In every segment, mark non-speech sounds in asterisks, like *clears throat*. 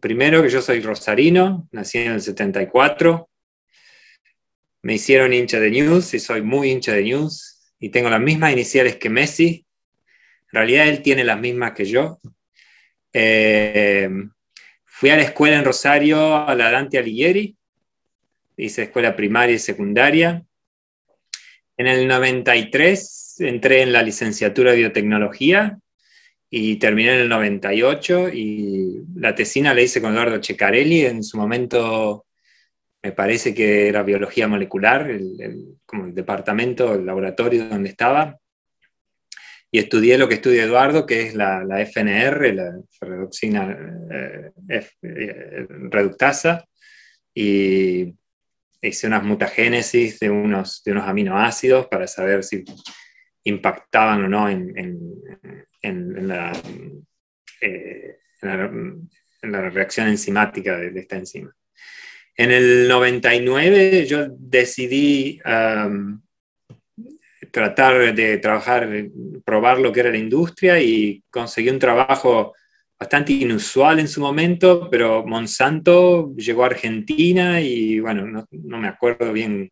primero que yo soy rosarino, nací en el 74. Me hicieron hincha de News y soy muy hincha de News y tengo las mismas iniciales que Messi. En realidad él tiene las mismas que yo. Eh, fui a la escuela en Rosario, a la Dante Alighieri. Hice escuela primaria y secundaria. En el 93 entré en la licenciatura de biotecnología y terminé en el 98 y la tesina la hice con Eduardo Checarelli, en su momento me parece que era biología molecular, el, como el departamento, el laboratorio donde estaba, y estudié lo que estudia Eduardo, que es la, FNR, la reducina eh, eh, reductasa, y hice unas mutagénesis de unos, de unos aminoácidos para saber si impactaban o no en, en, la, eh, la, reacción enzimática de, esta enzima. En el 99 yo decidí tratar de trabajar, probar lo que era la industria y conseguí un trabajo bastante inusual en su momento, pero Monsanto llegó a Argentina y bueno, no, no me acuerdo bien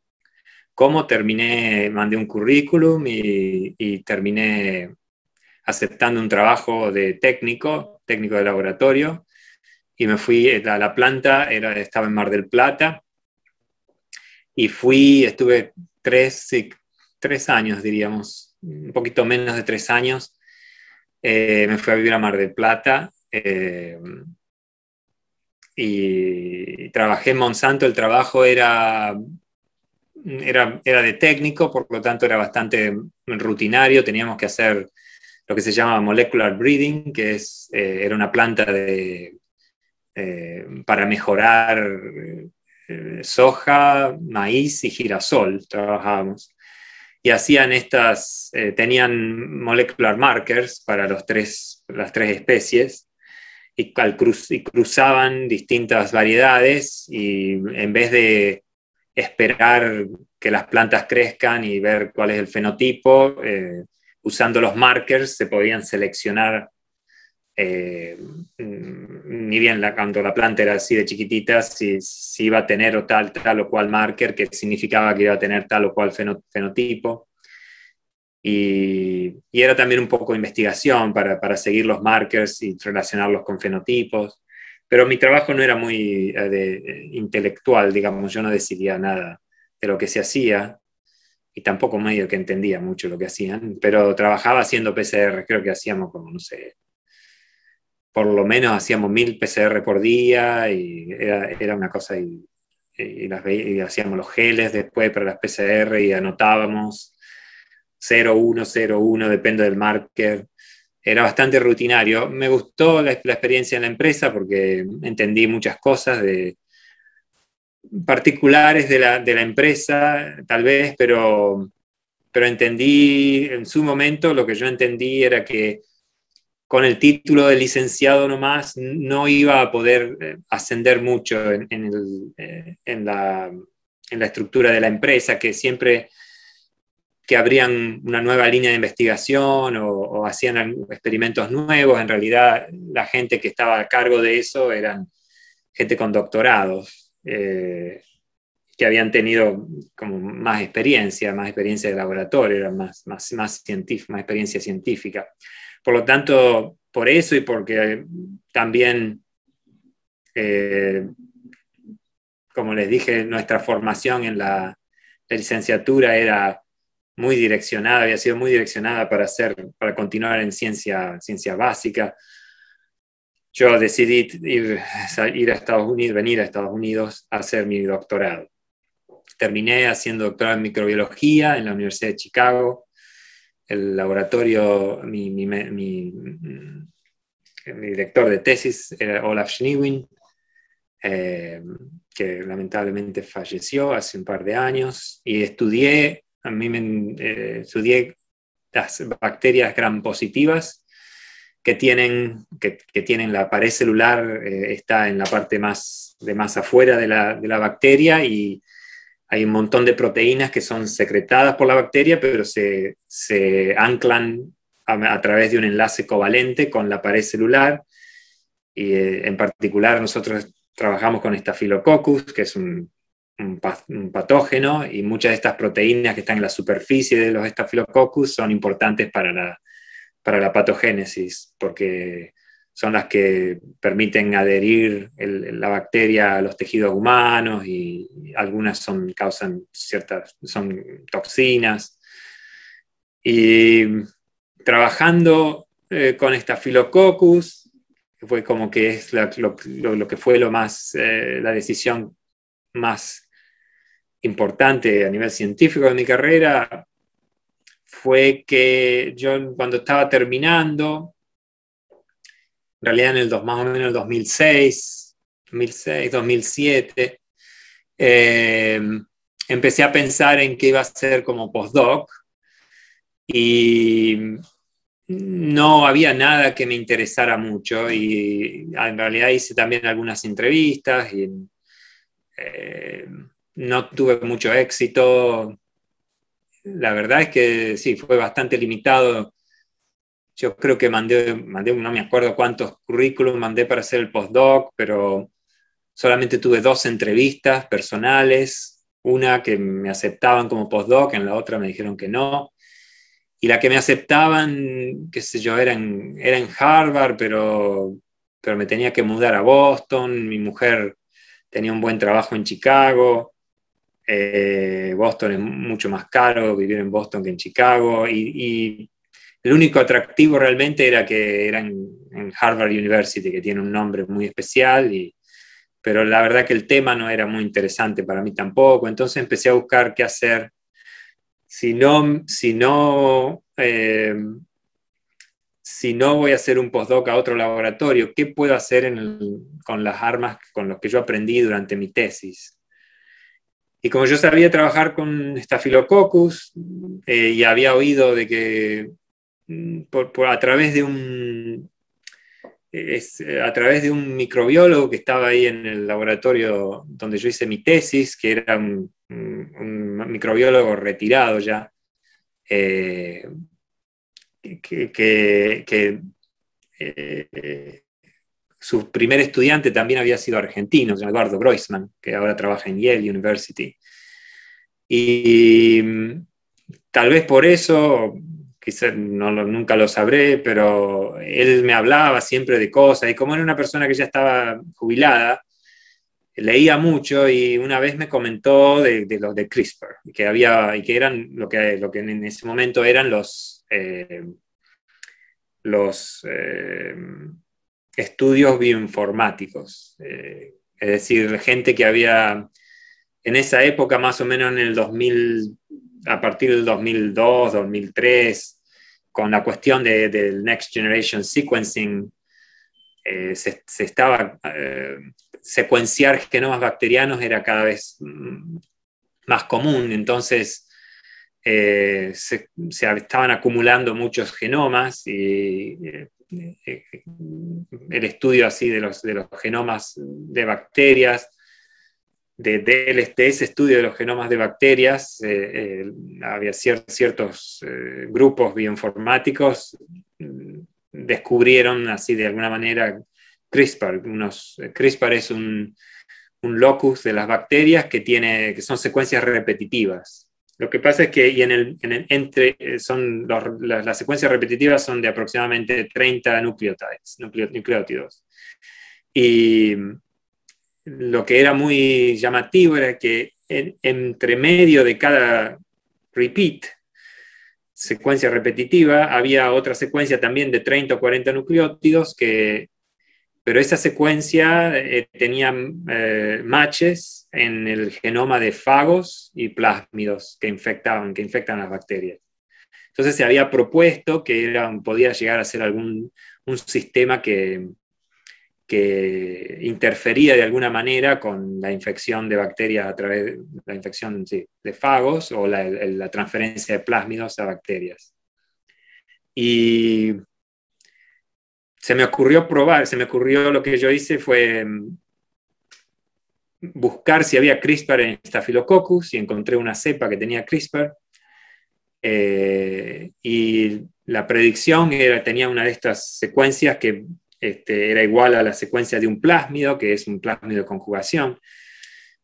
cómo terminé, mandé un currículum y, terminé aceptando un trabajo de técnico, técnico de laboratorio, y me fui a la planta, era, estaba en Mar del Plata, y fui, estuve tres, tres años, diríamos, un poquito menos de tres años, eh, me fui a vivir a Mar del Plata, eh, y trabajé en Monsanto, el trabajo era, era, era de técnico, por lo tanto era bastante rutinario, teníamos que hacer lo que se llama molecular breeding, que es, eh, era una planta de, eh, para mejorar eh, soja, maíz y girasol, trabajábamos. Y hacían estas, tenían molecular markers para los tres, las tres especies y, y cruzaban distintas variedades y en vez de esperar que las plantas crezcan y ver cuál es el fenotipo, usando los markers se podían seleccionar, eh, ni bien la, cuando la planta era así de chiquitita, si, iba a tener tal, tal o cual marker, que significaba que iba a tener tal o cual fenotipo. Y, era también un poco investigación para, para, seguir los markers y relacionarlos con fenotipos. Pero mi trabajo no era muy eh, de, intelectual, digamos, yo no decidía nada de lo que se hacía, y tampoco medio que entendía mucho lo que hacían, pero trabajaba haciendo PCR, creo que hacíamos como, no sé, por lo menos hacíamos mil PCR por día y era, una cosa y, las, y hacíamos los geles después para las PCR y anotábamos 0, 1, 0, 1, depende del marker. Era bastante rutinario. Me gustó la, experiencia en la empresa porque entendí muchas cosas de, particulares de la, de la empresa, tal vez, pero, pero entendí en su momento, lo que yo entendí era que con el título de licenciado nomás no iba a poder eh, ascender mucho en, eh, en, la, en, la, estructura de la empresa, que siempre que abrían una nueva línea de investigación o, hacían experimentos nuevos, en realidad la gente que estaba a cargo de eso eran gente con doctorados. Eh, que habían tenido como más experiencia, más experiencia de laboratorio, más, más, más, más experiencia científica. Por lo tanto, por eso y porque también, eh, como les dije, nuestra formación en la, licenciatura era muy direccionada, había sido muy direccionada para, hacer, para continuar en ciencia, ciencia básica, yo decidí ir, ir, a Estados Unidos, venir a Estados Unidos a hacer mi doctorado. Terminé haciendo doctorado en microbiología en la Universidad de Chicago. El laboratorio, mi, mi, mi, director de tesis era Olaf Schneewin, eh, que lamentablemente falleció hace un par de años, y estudié, a mí me, eh, estudié las bacterias gram positivas que tienen, que, tienen la pared celular, eh, está en la parte más, de más afuera de la, de la, bacteria y hay un montón de proteínas que son secretadas por la bacteria, pero se, se anclan a, través de un enlace covalente con la pared celular. Y eh, en particular nosotros trabajamos con Staphylococcus, que es un, patógeno, y muchas de estas proteínas que están en la superficie de los Staphylococcus son importantes para la, para la patogénesis, porque son las que permiten adherir la bacteria a los tejidos humanos y algunas son, causan ciertas, son toxinas. Y trabajando eh, con Staphylococcus, fue como que es lo, que fue lo más, eh, la decisión más importante a nivel científico de mi carrera, fue que yo cuando estaba terminando, en realidad en el dos, más o menos el 2006, 2006 2007, empecé a pensar en qué iba a ser como postdoc y no había nada que me interesara mucho y en realidad hice también algunas entrevistas y eh, no tuve mucho éxito. La verdad es que sí, fue bastante limitado yo creo que mandé, mandé, no me acuerdo cuántos currículums mandé para hacer el postdoc, pero solamente tuve dos entrevistas personales, una que me aceptaban como postdoc, en la otra me dijeron que no. Y la que me aceptaban, qué sé yo, era en, Harvard, pero, pero me tenía que mudar a Boston, mi mujer tenía un buen trabajo en Chicago, eh, Boston es mucho más caro vivir en Boston que en Chicago, y el único atractivo realmente era que era en, Harvard University, que tiene un nombre muy especial, y, pero la verdad que el tema no era muy interesante para mí tampoco. Entonces empecé a buscar qué hacer. Si no, si no, eh, si no voy a hacer un postdoc a otro laboratorio, ¿qué puedo hacer con las armas con las que yo aprendí durante mi tesis? Y como yo sabía trabajar con Staphylococcus eh, y había oído de que Mm, a través de un a través de un microbiólogo que estaba ahí en el laboratorio donde yo hice mi tesis, que era un, microbiólogo retirado ya, eh, que, eh, su primer estudiante también había sido argentino, Eduardo Groisman, que ahora trabaja en Yale University. Y mm, tal vez por eso quizás no, nunca lo sabré, pero él me hablaba siempre de cosas y como era una persona que ya estaba jubilada, leía mucho y una vez me comentó de, los de CRISPR, que había, y que eran lo que, lo que en ese momento eran los, eh, los eh, estudios bioinformáticos, eh, es decir, gente que había en esa época, más o menos en el 2000, a partir del 2002, 2003, con la cuestión del Next Generation Sequencing, eh, se, estaba, eh, secuenciar genomas bacterianos era cada vez más común, entonces eh, se, estaban acumulando muchos genomas y el estudio así de los, de los genomas de bacterias de, ese estudio de los genomas de bacterias, eh, eh, había ciertos eh, grupos bioinformáticos mm, descubrieron así de alguna manera CRISPR. CRISPR es un, locus de las bacterias que, tiene, que son secuencias repetitivas. Lo que pasa es que y entre, son las, secuencias repetitivas son de aproximadamente 30 nucleotides, nucleótidos. Y lo que era muy llamativo era que entre medio de cada repeat, secuencia repetitiva, había otra secuencia también de 30 o 40 nucleótidos, que, pero esa secuencia eh, tenía eh, matches en el genoma de fagos y plásmidos que infectaban, que infectan las bacterias. Entonces se había propuesto que era, podía llegar a ser algún un sistema que, que interfería de alguna manera con la infección de bacterias a través de la infección de fagos o la, transferencia de plásmidos a bacterias. Y se me ocurrió probar, se me ocurrió lo que yo hice fue mm, buscar si había CRISPR en Staphylococcus y encontré una cepa que tenía CRISPR. Eh, y la predicción era, tenía una de estas secuencias que este, era igual a la secuencia de un plásmido, que es un plásmido de conjugación.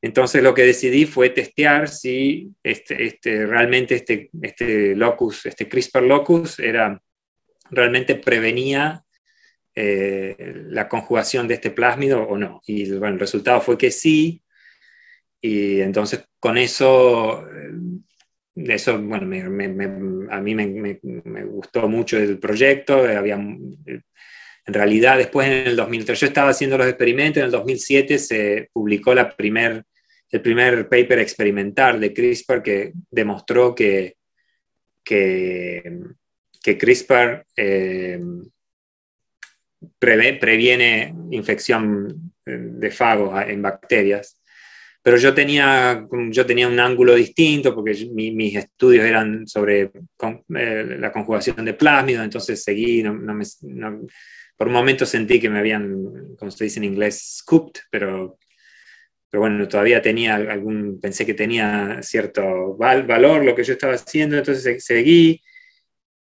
Entonces lo que decidí fue testear si este, este, realmente este, este locus, este CRISPR locus, era, realmente prevenía eh, la conjugación de este plásmido o no. Y bueno, el resultado fue que sí. Y entonces con eso, eh, eso bueno, a mí me, gustó mucho el proyecto. Había, en realidad, después en el 2003, yo estaba haciendo los experimentos, en el 2007 se publicó la primer, el primer paper experimental de CRISPR que demostró que, que, que CRISPR eh, previene infección eh, de fagos en bacterias. Pero yo tenía, yo tenía un ángulo distinto porque mis estudios eran sobre eh, la conjugación de plásmidos, entonces seguí, por un momento sentí que me habían, como se dice en inglés, scooped, pero, pero bueno, todavía tenía algún, pensé que tenía cierto valor lo que yo estaba haciendo, entonces seguí,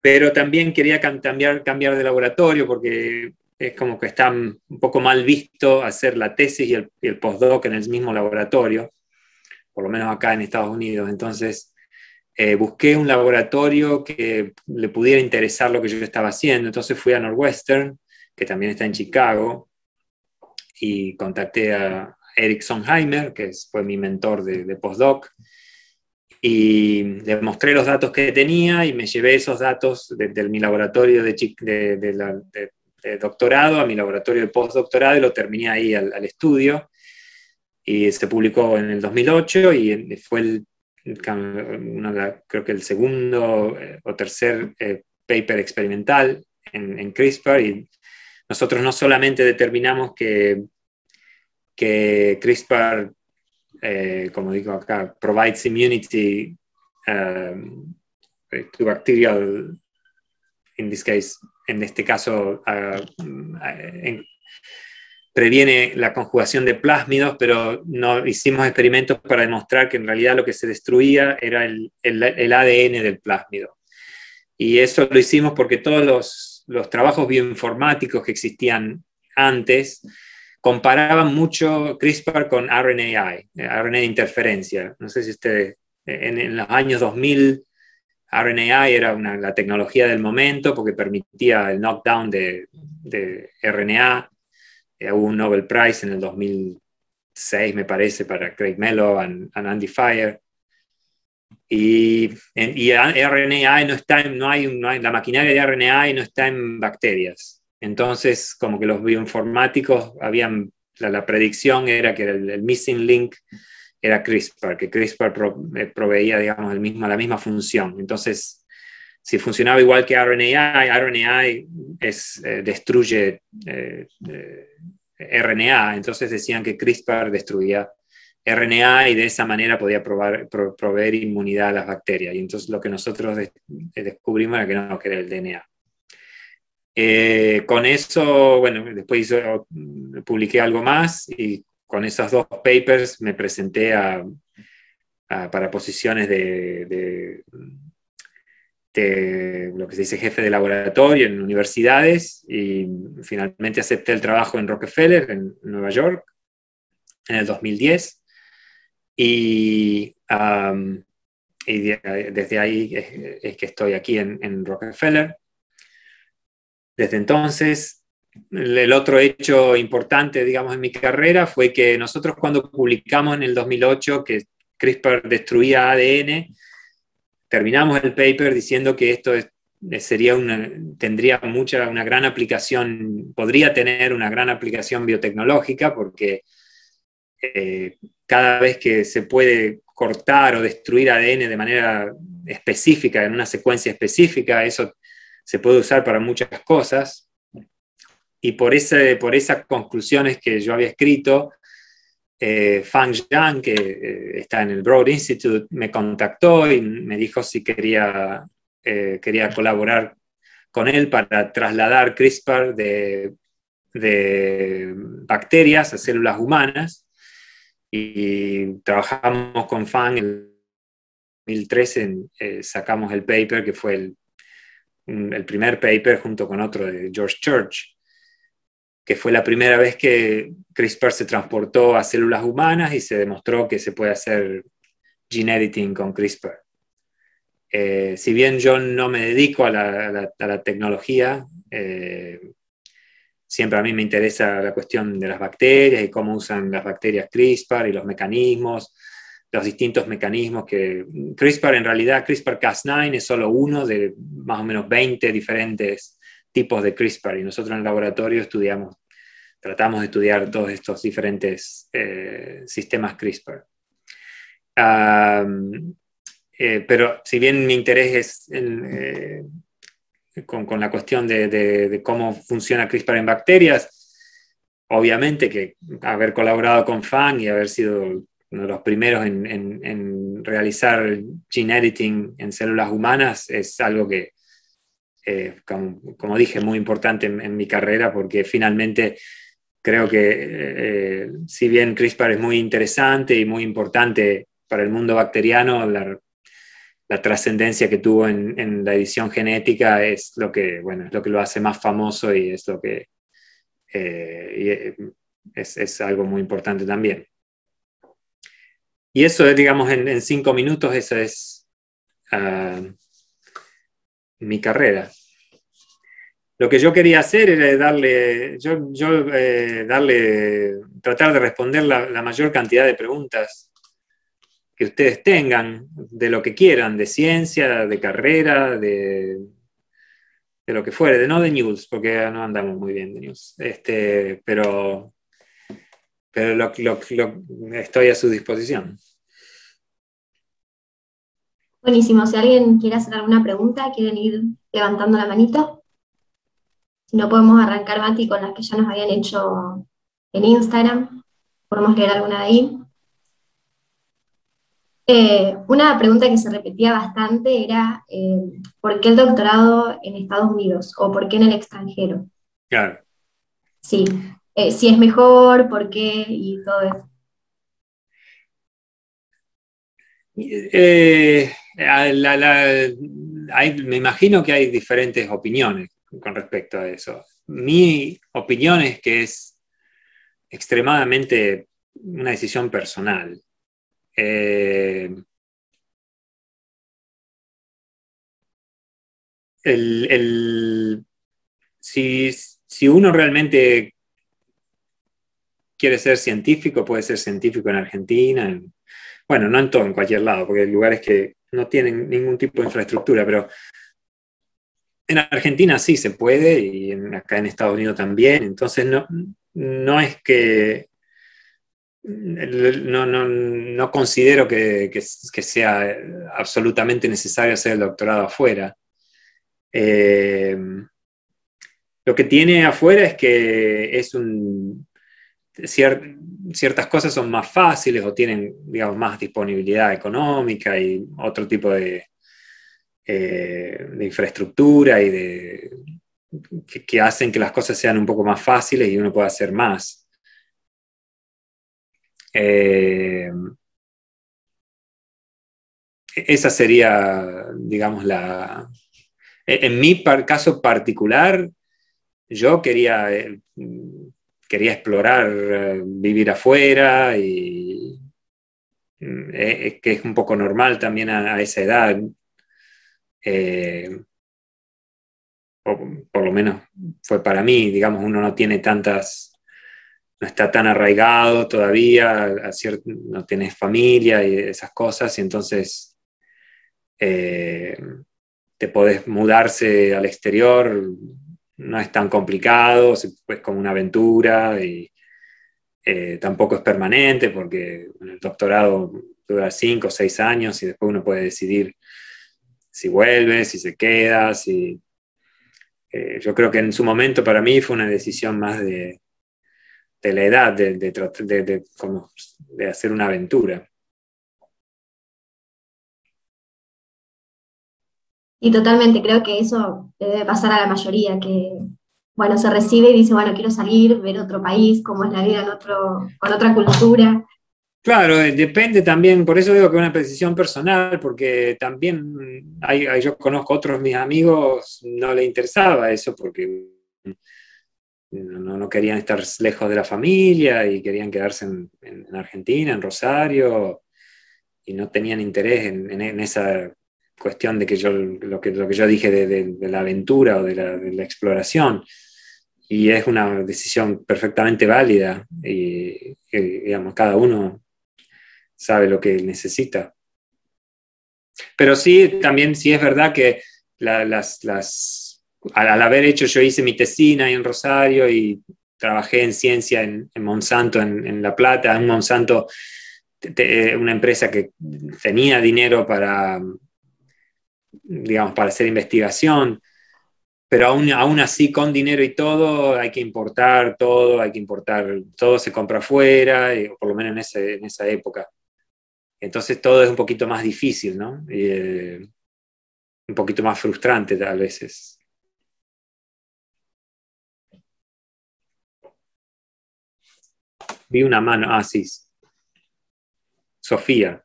pero también quería cambiar, cambiar de laboratorio porque es como que está un poco mal visto hacer la tesis y el, postdoc en el mismo laboratorio, por lo menos acá en Estados Unidos. Entonces, eh, busqué un laboratorio que le pudiera interesar lo que yo estaba haciendo. Entonces fui a Northwestern, que también está en Chicago, y contacté a Eric Sonheimer, que fue mi mentor de, postdoc, y le mostré los datos que tenía y me llevé esos datos de, mi laboratorio de, de, de, doctorado a mi laboratorio de postdoctorado y lo terminé ahí al, estudio. Y se publicó en el 2008 y fue el, creo que el segundo eh, o tercer eh, paper experimental en, CRISPR. Y nosotros no solamente determinamos que, que CRISPR, eh, como digo acá, provides immunity um, to bacterial, in this case, en este caso previene la conjugación de plásmidos, pero no hicimos experimentos para demostrar que en realidad lo que se destruía era el, ADN del plásmido. Y eso lo hicimos porque todos los, los, trabajos bioinformáticos que existían antes comparaban mucho CRISPR con RNAi, RNA interferencia. No sé si ustedes, en, en los años 2000 RNA era la tecnología del momento porque permitía el knockdown de, RNA. Eh, hubo un Nobel Prize en el 2006, me parece, para Craig Mello y Andy Fire. Y, y, RNA no está, no hay, no la maquinaria de RNA no está en bacterias. Entonces, como que los bioinformáticos habían, la, predicción era que el missing link era CRISPR, que CRISPR eh, proveía, digamos, el mismo, la misma función. Entonces, si funcionaba igual que RNA, RNA es, eh, destruye eh, RNA, entonces decían que CRISPR destruía RNA y de esa manera podía proveer inmunidad a las bacterias. Y entonces lo que nosotros descubrimos era que no, que era el DNA. con eso, bueno, después publiqué algo más y con esos dos papers me presenté para posiciones de, lo que dice jefe de laboratorio en universidades y finalmente acepté el trabajo en Rockefeller, en Nueva York, en el 2010. Y, desde ahí es, que estoy aquí en Rockefeller. Desde entonces el otro hecho importante, digamos, en mi carrera fue que nosotros cuando publicamos en el 2008 que CRISPR destruía ADN, terminamos el paper diciendo que esto sería tendría mucha, una gran aplicación, podría tener una gran aplicación biotecnológica porque eh, cada vez que se puede cortar o destruir ADN de manera específica, en una secuencia específica, eso se puede usar para muchas cosas, y por, ese, por esas conclusiones que yo había escrito, eh, Fang Zhang, que eh, está en el Broad Institute, me contactó y me dijo si quería, eh, quería colaborar con él para trasladar CRISPR de, bacterias a células humanas. Y trabajamos con Fang en 2013, sacamos el paper que fue el primer paper junto con otro de George Church, que fue la primera vez que CRISPR se transportó a células humanas y se demostró que se puede hacer gene editing con CRISPR. Eh, si bien yo no me dedico a la, tecnología, eh, siempre a mí me interesa la cuestión de las bacterias y cómo usan las bacterias CRISPR y los mecanismos, los distintos mecanismos que CRISPR en realidad, CRISPR-Cas9 es solo uno de más o menos 20 diferentes tipos de CRISPR y nosotros en el laboratorio estudiamos, tratamos de estudiar todos estos diferentes eh, sistemas CRISPR. Eh, pero si bien mi interés es eh, con, la cuestión de, cómo funciona CRISPR en bacterias, obviamente que haber colaborado con FAN y haber sido uno de los primeros en, realizar gene editing en células humanas es algo que, eh, como, dije, muy importante en, mi carrera porque finalmente creo que si bien CRISPR es muy interesante y muy importante para el mundo bacteriano, la, la trascendencia que tuvo en, la edición genética es lo que, bueno, es lo que lo hace más famoso y es lo que eh, eh, es, algo muy importante también. Y eso, digamos, en, cinco minutos, esa es ah, mi carrera. Lo que yo quería hacer era darle, yo, eh, darle, tratar de responder la mayor cantidad de preguntas que ustedes tengan de lo que quieran, de ciencia, de carrera, de, de lo que fuere, de no de news, porque no andamos muy bien de news. Este, pero pero lo, estoy a su disposición. Buenísimo. Si alguien quiere hacer alguna pregunta, quieren ir levantando la manito. Si no podemos arrancar, Mati, con las que ya nos habían hecho en Instagram. Podemos leer alguna de ahí. Eh, una pregunta que se repetía bastante era eh, ¿por qué el doctorado en Estados Unidos o por qué en el extranjero? Claro. Sí, eh, si es mejor, por qué y todo eso. Me imagino que hay diferentes opiniones con respecto a eso. Mi opinión es que es extremadamente una decisión personal. Eh, si, uno realmente quiere ser científico, puede ser científico en Argentina, bueno, no en todo, en cualquier lado, porque hay lugares que no tienen ningún tipo de infraestructura, pero en Argentina sí se puede y acá en Estados Unidos también, entonces no, no es que no, no, considero que, sea absolutamente necesario hacer el doctorado afuera. Eh, lo que tiene afuera es que es un, ciertas cosas son más fáciles o tienen, digamos, más disponibilidad económica y otro tipo de, eh, de infraestructura y de, que, hacen que las cosas sean un poco más fáciles y uno pueda hacer más. Eh, esa sería, digamos, la... En mi caso particular, yo quería, eh, quería explorar, eh, vivir afuera y que es un poco normal también a, esa edad. por lo menos fue para mí, digamos, uno no tiene tantas no está tan arraigado todavía, no tenés familia y esas cosas, y entonces eh, te podés mudarse al exterior, no es tan complicado, es como una aventura y eh, tampoco es permanente porque el doctorado dura cinco o seis años y después uno puede decidir si vuelve, si se queda, si... Eh, yo creo que en su momento para mí fue una decisión más de, de la edad de, de, de, hacer una aventura. Y totalmente, creo que eso debe pasar a la mayoría, que bueno, se recibe y dice, bueno, quiero salir, ver otro país, cómo es la vida en otro, con otra cultura. Claro, eh, depende también, por eso digo que es una decisión personal, porque también hay, yo conozco otros mis amigos, no le interesaba eso, porque no, querían estar lejos de la familia y querían quedarse en, Argentina, en Rosario, y no tenían interés en, esa cuestión de que yo, lo que, lo que yo dije de, la aventura o de la, exploración. Y es una decisión perfectamente válida y, digamos, cada uno sabe lo que necesita. Pero sí, también sí es verdad que las, al, haber hecho, yo hice mi tesina en Rosario y trabajé en ciencia en, Monsanto, en, La Plata, en Monsanto, una empresa que tenía dinero para, digamos, para hacer investigación, pero aún, aún así con dinero y todo hay que importar todo, hay que importar, todo se compra afuera, por lo menos en, esa época. Entonces todo es un poquito más difícil, ¿no? Eh, un poquito más frustrante a veces. Vi una mano, ah, sí. Sofía.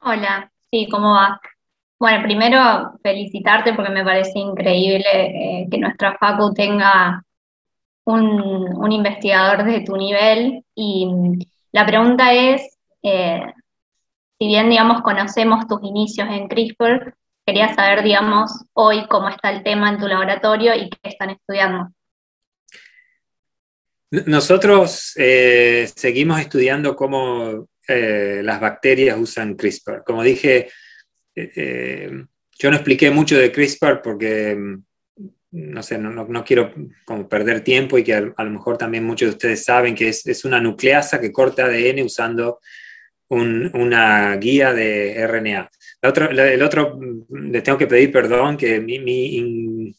Hola, sí, ¿cómo va? Bueno, primero felicitarte porque me parece increíble eh, que nuestra facu tenga un, investigador de tu nivel y la pregunta es, eh, si bien, digamos, conocemos tus inicios en CRISPR, quería saber, digamos, hoy cómo está el tema en tu laboratorio y qué están estudiando. Nosotros eh, seguimos estudiando cómo las bacterias usan CRISPR. Como dije, eh, yo no expliqué mucho de CRISPR porque, mm, no sé, no, quiero como perder tiempo y que a, lo mejor también muchos de ustedes saben que es, una nucleasa que corta ADN usando una guía de RNA. el otro, mm, les tengo que pedir perdón que mi, mi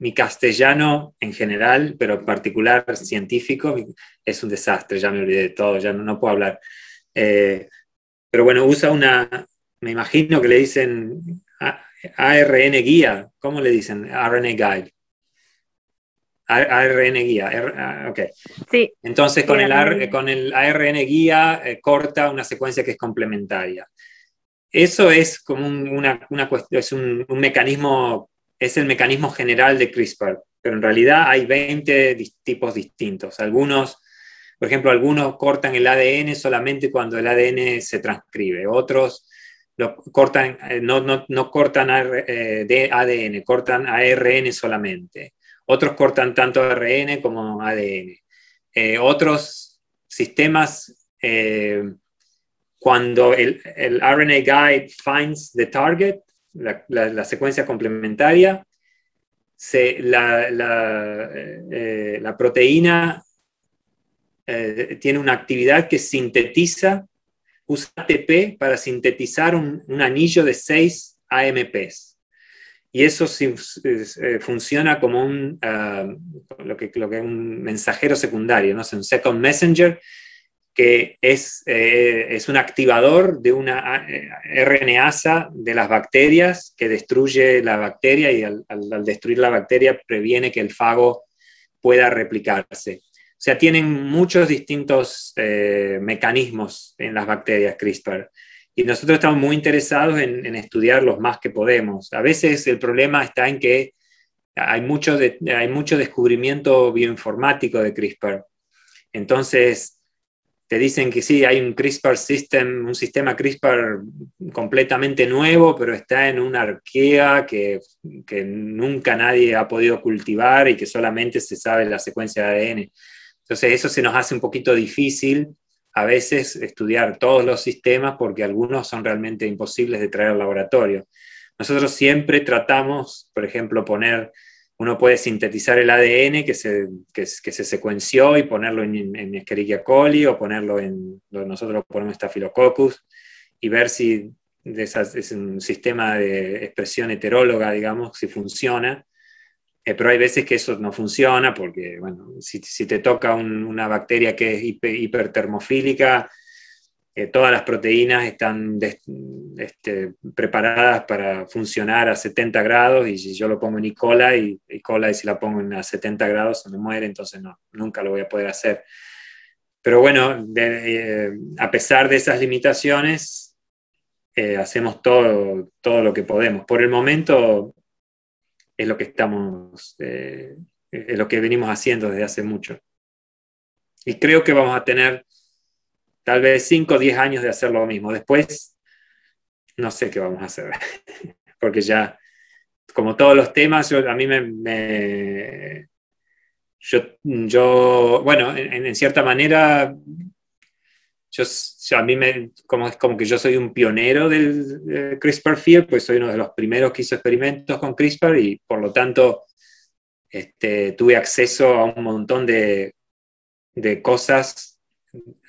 mi castellano en general, pero en particular científico, es un desastre, ya me olvidé de todo, ya no, puedo hablar. Eh, pero bueno, usa una, me imagino que le dicen ARN guía, ¿cómo le dicen? RNA guide. ARN guía, ok. Sí. Entonces con, el, con el ARN guía eh, corta una secuencia que es complementaria. Eso es como una, una, es un, un mecanismo es el mecanismo general de CRISPR, pero en realidad hay 20 tipos distintos. Algunos, por ejemplo, algunos cortan el ADN solamente cuando el ADN se transcribe, otros lo cortan, eh, no, no, cortan eh, de ADN, cortan ARN solamente. Otros cortan tanto ARN como ADN. Eh, otros sistemas, cuando el, el RNA guide finds the target, la, secuencia complementaria, eh, la, proteína eh, tiene una actividad que sintetiza, usa ATP para sintetizar un, anillo de 6 AMPs. Y eso eh, funciona como un, ah, lo, que, lo que es un mensajero secundario, ¿no? un second messenger que es, eh, es un activador de una eh, RNasa de las bacterias que destruye la bacteria y al, destruir la bacteria previene que el fago pueda replicarse. O sea, tienen muchos distintos eh, mecanismos en las bacterias CRISPR y nosotros estamos muy interesados en, en, estudiar los más que podemos. A veces el problema está en que hay mucho, hay mucho descubrimiento bioinformático de CRISPR. Entonces, te dicen que sí, hay un CRISPR system, un sistema CRISPR completamente nuevo, pero está en una arquea que, que, nunca nadie ha podido cultivar y que solamente se sabe la secuencia de ADN. Entonces eso se nos hace un poquito difícil a veces estudiar todos los sistemas porque algunos son realmente imposibles de traer al laboratorio. Nosotros siempre tratamos, por ejemplo, poner uno puede sintetizar el ADN que se, que, se secuenció y ponerlo en, en, Escherichia coli o ponerlo en, nosotros lo ponemos Staphylococcus y ver si es un sistema de expresión heteróloga, digamos, si funciona. Eh, pero hay veces que eso no funciona porque, bueno, si, si te toca una bacteria que es hipertermofílica, todas las proteínas están este, preparadas para funcionar a 70 grados y si yo lo pongo en E. coli, y, cola y si la pongo en a 70 grados se me muere, entonces no, nunca lo voy a poder hacer. Pero bueno, eh, a pesar de esas limitaciones, eh, hacemos todo, todo lo que podemos. Por el momento es lo que estamos, eh, es lo que venimos haciendo desde hace mucho. Y creo que vamos a tener tal vez 5 o 10 años de hacer lo mismo. Después, no sé qué vamos a hacer, *laughs* porque ya, como todos los temas, a mí me... yo, bueno, en, cierta manera, yo, a mí me, como es como que yo soy un pionero del CRISPR Field, pues soy uno de los primeros que hizo experimentos con CRISPR y por lo tanto este, tuve acceso a un montón de, cosas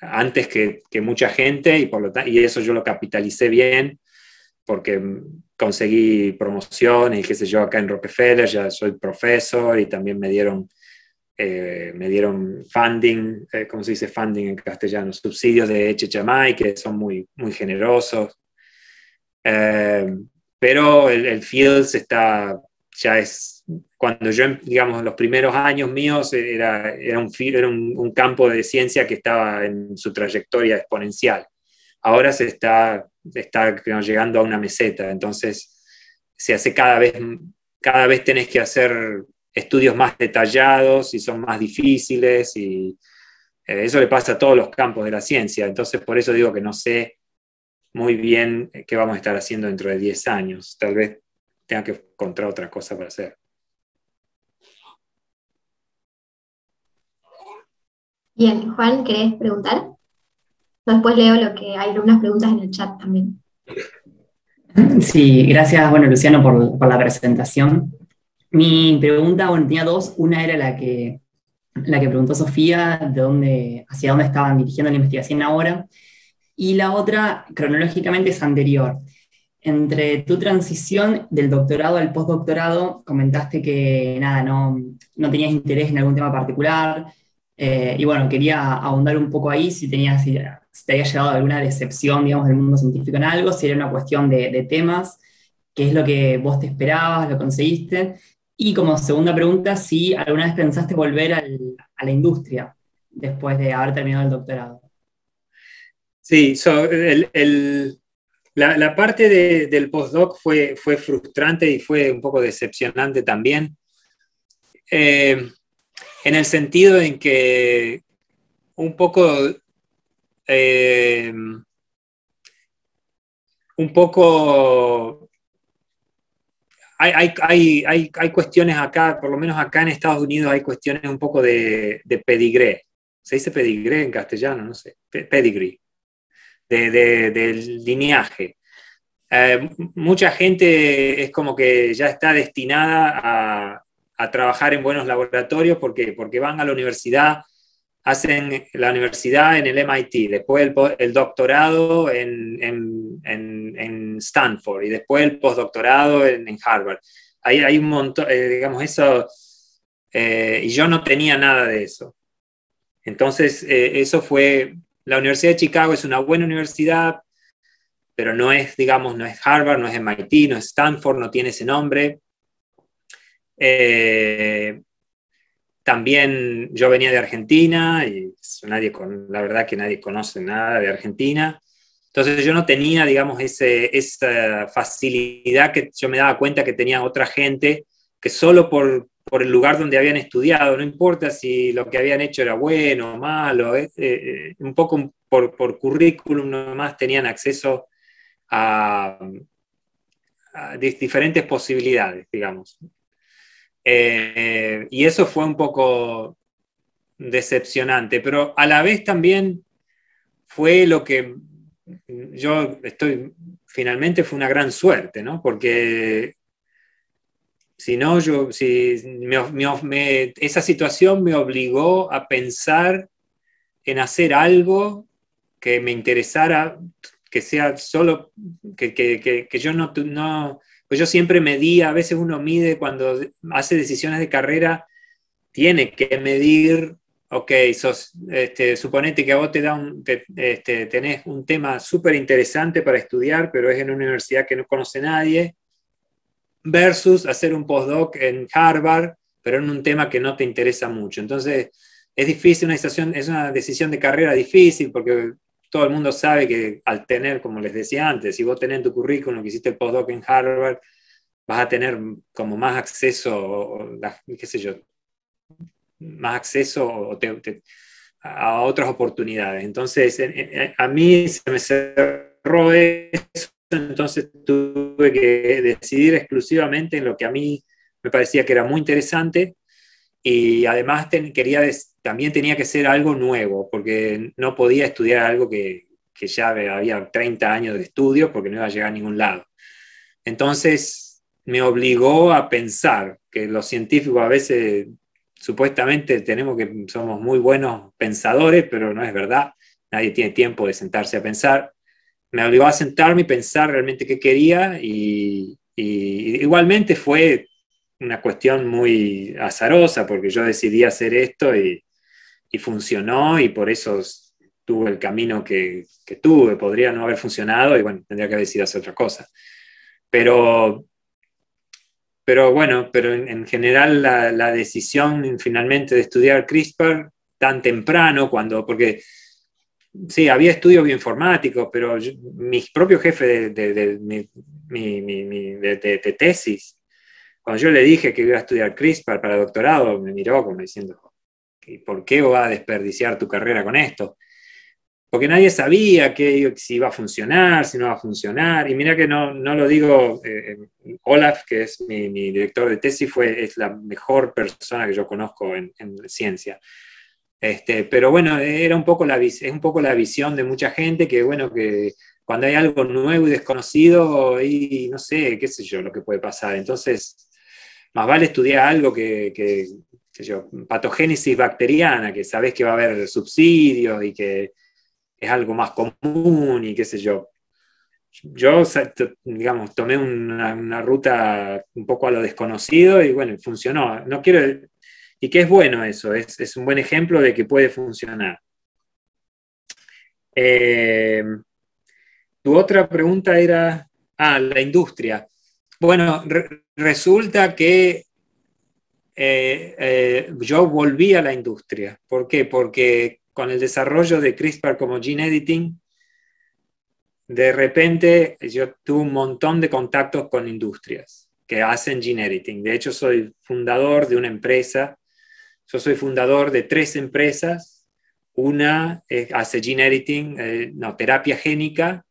antes que, mucha gente y, por lo y eso yo lo capitalicé bien porque conseguí promoción y qué sé yo, acá en Rockefeller ya soy profesor y también me dieron, eh, me dieron funding, eh, ¿cómo se dice funding en castellano? Subsidios de HHMI que son muy, muy generosos. Eh, pero el, el Fields está, ya es cuando yo, digamos, los primeros años míos era, era, un, era un, campo de ciencia que estaba en su trayectoria exponencial. Ahora se está, está llegando a una meseta, entonces se hace cada vez, cada vez tenés que hacer estudios más detallados y son más difíciles y eh, eso le pasa a todos los campos de la ciencia. Entonces, por eso digo que no sé muy bien qué vamos a estar haciendo dentro de 10 años. Tal vez tenga que encontrar otra cosa para hacer. Bien, Juan, ¿querés preguntar? Después leo lo que hay algunas preguntas en el chat también. Sí, gracias, bueno, Luciano, por, la presentación. Mi pregunta, bueno, tenía dos. Una era la que, la que preguntó Sofía, de dónde, hacia dónde estaban dirigiendo la investigación ahora. Y la otra, cronológicamente, es anterior. Entre tu transición del doctorado al postdoctorado, comentaste que nada, no, no tenías interés en algún tema particular, eh, y bueno, quería ahondar un poco ahí si, tenías, si, te había llegado alguna decepción, digamos, del mundo científico en algo, si era una cuestión de, temas, qué es lo que vos te esperabas, lo conseguiste. Y como segunda pregunta, si alguna vez pensaste volver a la industria después de haber terminado el doctorado. Sí, la, parte del postdoc fue, frustrante y fue un poco decepcionante también. Eh, en el sentido en que un poco, eh, un poco, hay, hay, cuestiones acá, por lo menos acá en Estados Unidos hay cuestiones un poco de, de pedigree. ¿Se dice pedigree en castellano? No sé. Pedigree. De, del lineaje. Eh, mucha gente es como que ya está destinada a, a trabajar en buenos laboratorios porque, porque van a la universidad, hacen la universidad en el MIT, después el, doctorado en, en, Stanford y después el postdoctorado en, Harvard. Ahí hay un montón, eh, digamos, eso, eh, y yo no tenía nada de eso. Entonces, eh, eso fue, la Universidad de Chicago es una buena universidad, pero no es, digamos, no es Harvard, no es MIT, no es Stanford, no tiene ese nombre. Eh, también yo venía de Argentina y nadie con, la verdad que nadie conoce nada de Argentina. Entonces yo no tenía, digamos, ese, esa facilidad que yo me daba cuenta que tenía otra gente que solo por, por el lugar donde habían estudiado, no importa si lo que habían hecho era bueno o malo, eh, eh, un poco por, por currículum nomás tenían acceso a, a diferentes posibilidades, digamos. Eh, y eso fue un poco decepcionante, pero a la vez también fue lo que yo estoy, finalmente fue una gran suerte, ¿no? Porque si no, yo, si esa situación me obligó a pensar en hacer algo que me interesara, que sea solo, que, que, que yo no, no, pues yo siempre medía, a veces uno mide cuando hace decisiones de carrera, tiene que medir, ok, sos, este, suponete que a vos te da un, este, tenés un tema súper interesante para estudiar, pero es en una universidad que no conoce nadie, versus hacer un postdoc en Harvard, pero en un tema que no te interesa mucho. Entonces, es difícil, una decisión, es una decisión de carrera difícil porque todo el mundo sabe que al tener, como les decía antes, si vos tenés tu currículum que hiciste el postdoc en Harvard, vas a tener como más acceso, qué sé yo, más acceso a otras oportunidades. Entonces, a mí se me cerró eso, entonces tuve que decidir exclusivamente en lo que a mí me parecía que era muy interesante y además quería también tenía que ser algo nuevo, porque no podía estudiar algo que, que ya había 30 años de estudio porque no iba a llegar a ningún lado. Entonces me obligó a pensar que los científicos a veces supuestamente tenemos que somos muy buenos pensadores, pero no es verdad. Nadie tiene tiempo de sentarse a pensar. Me obligó a sentarme y pensar realmente qué quería y, igualmente fue una cuestión muy azarosa porque yo decidí hacer esto y, y funcionó y por eso tuve el camino que, tuve. Podría no haber funcionado y bueno, tendría que haber decidido hacer otra cosa. Pero, pero bueno, pero en, general la, decisión finalmente de estudiar CRISPR tan temprano, cuando, porque sí, había estudios bioinformáticos, pero mis propios jefes de, de, de, de, tesis, cuando yo le dije que iba a estudiar CRISPR para doctorado, me miró como diciendo, ¿y por qué vas a desperdiciar tu carrera con esto? porque nadie sabía que, si iba a funcionar, si no iba a funcionar. Y mira que no, no lo digo, eh, Olaf, que es mi, director de tesis, fue, es la mejor persona que yo conozco en, ciencia. Este, pero bueno, era un poco la, es un poco la visión de mucha gente que, bueno, que cuando hay algo nuevo y desconocido, y no sé, qué sé yo, lo que puede pasar. Entonces, más vale estudiar algo que, que, patogénesis bacteriana, que sabes que va a haber subsidios y que es algo más común y qué sé yo. Yo, digamos, tomé una, ruta un poco a lo desconocido y bueno, funcionó. No quiero, y que es bueno eso, es, un buen ejemplo de que puede funcionar. Eh, tu otra pregunta era, ah, la industria. Bueno, resulta que eh, eh, yo volví a la industria. ¿Por qué? Porque con el desarrollo de CRISPR como gene editing, de repente yo tuve un montón de contactos con industrias que hacen gene editing. De hecho, soy fundador de una empresa, yo soy fundador de tres empresas. Una hace gene editing, eh, no, terapia génica,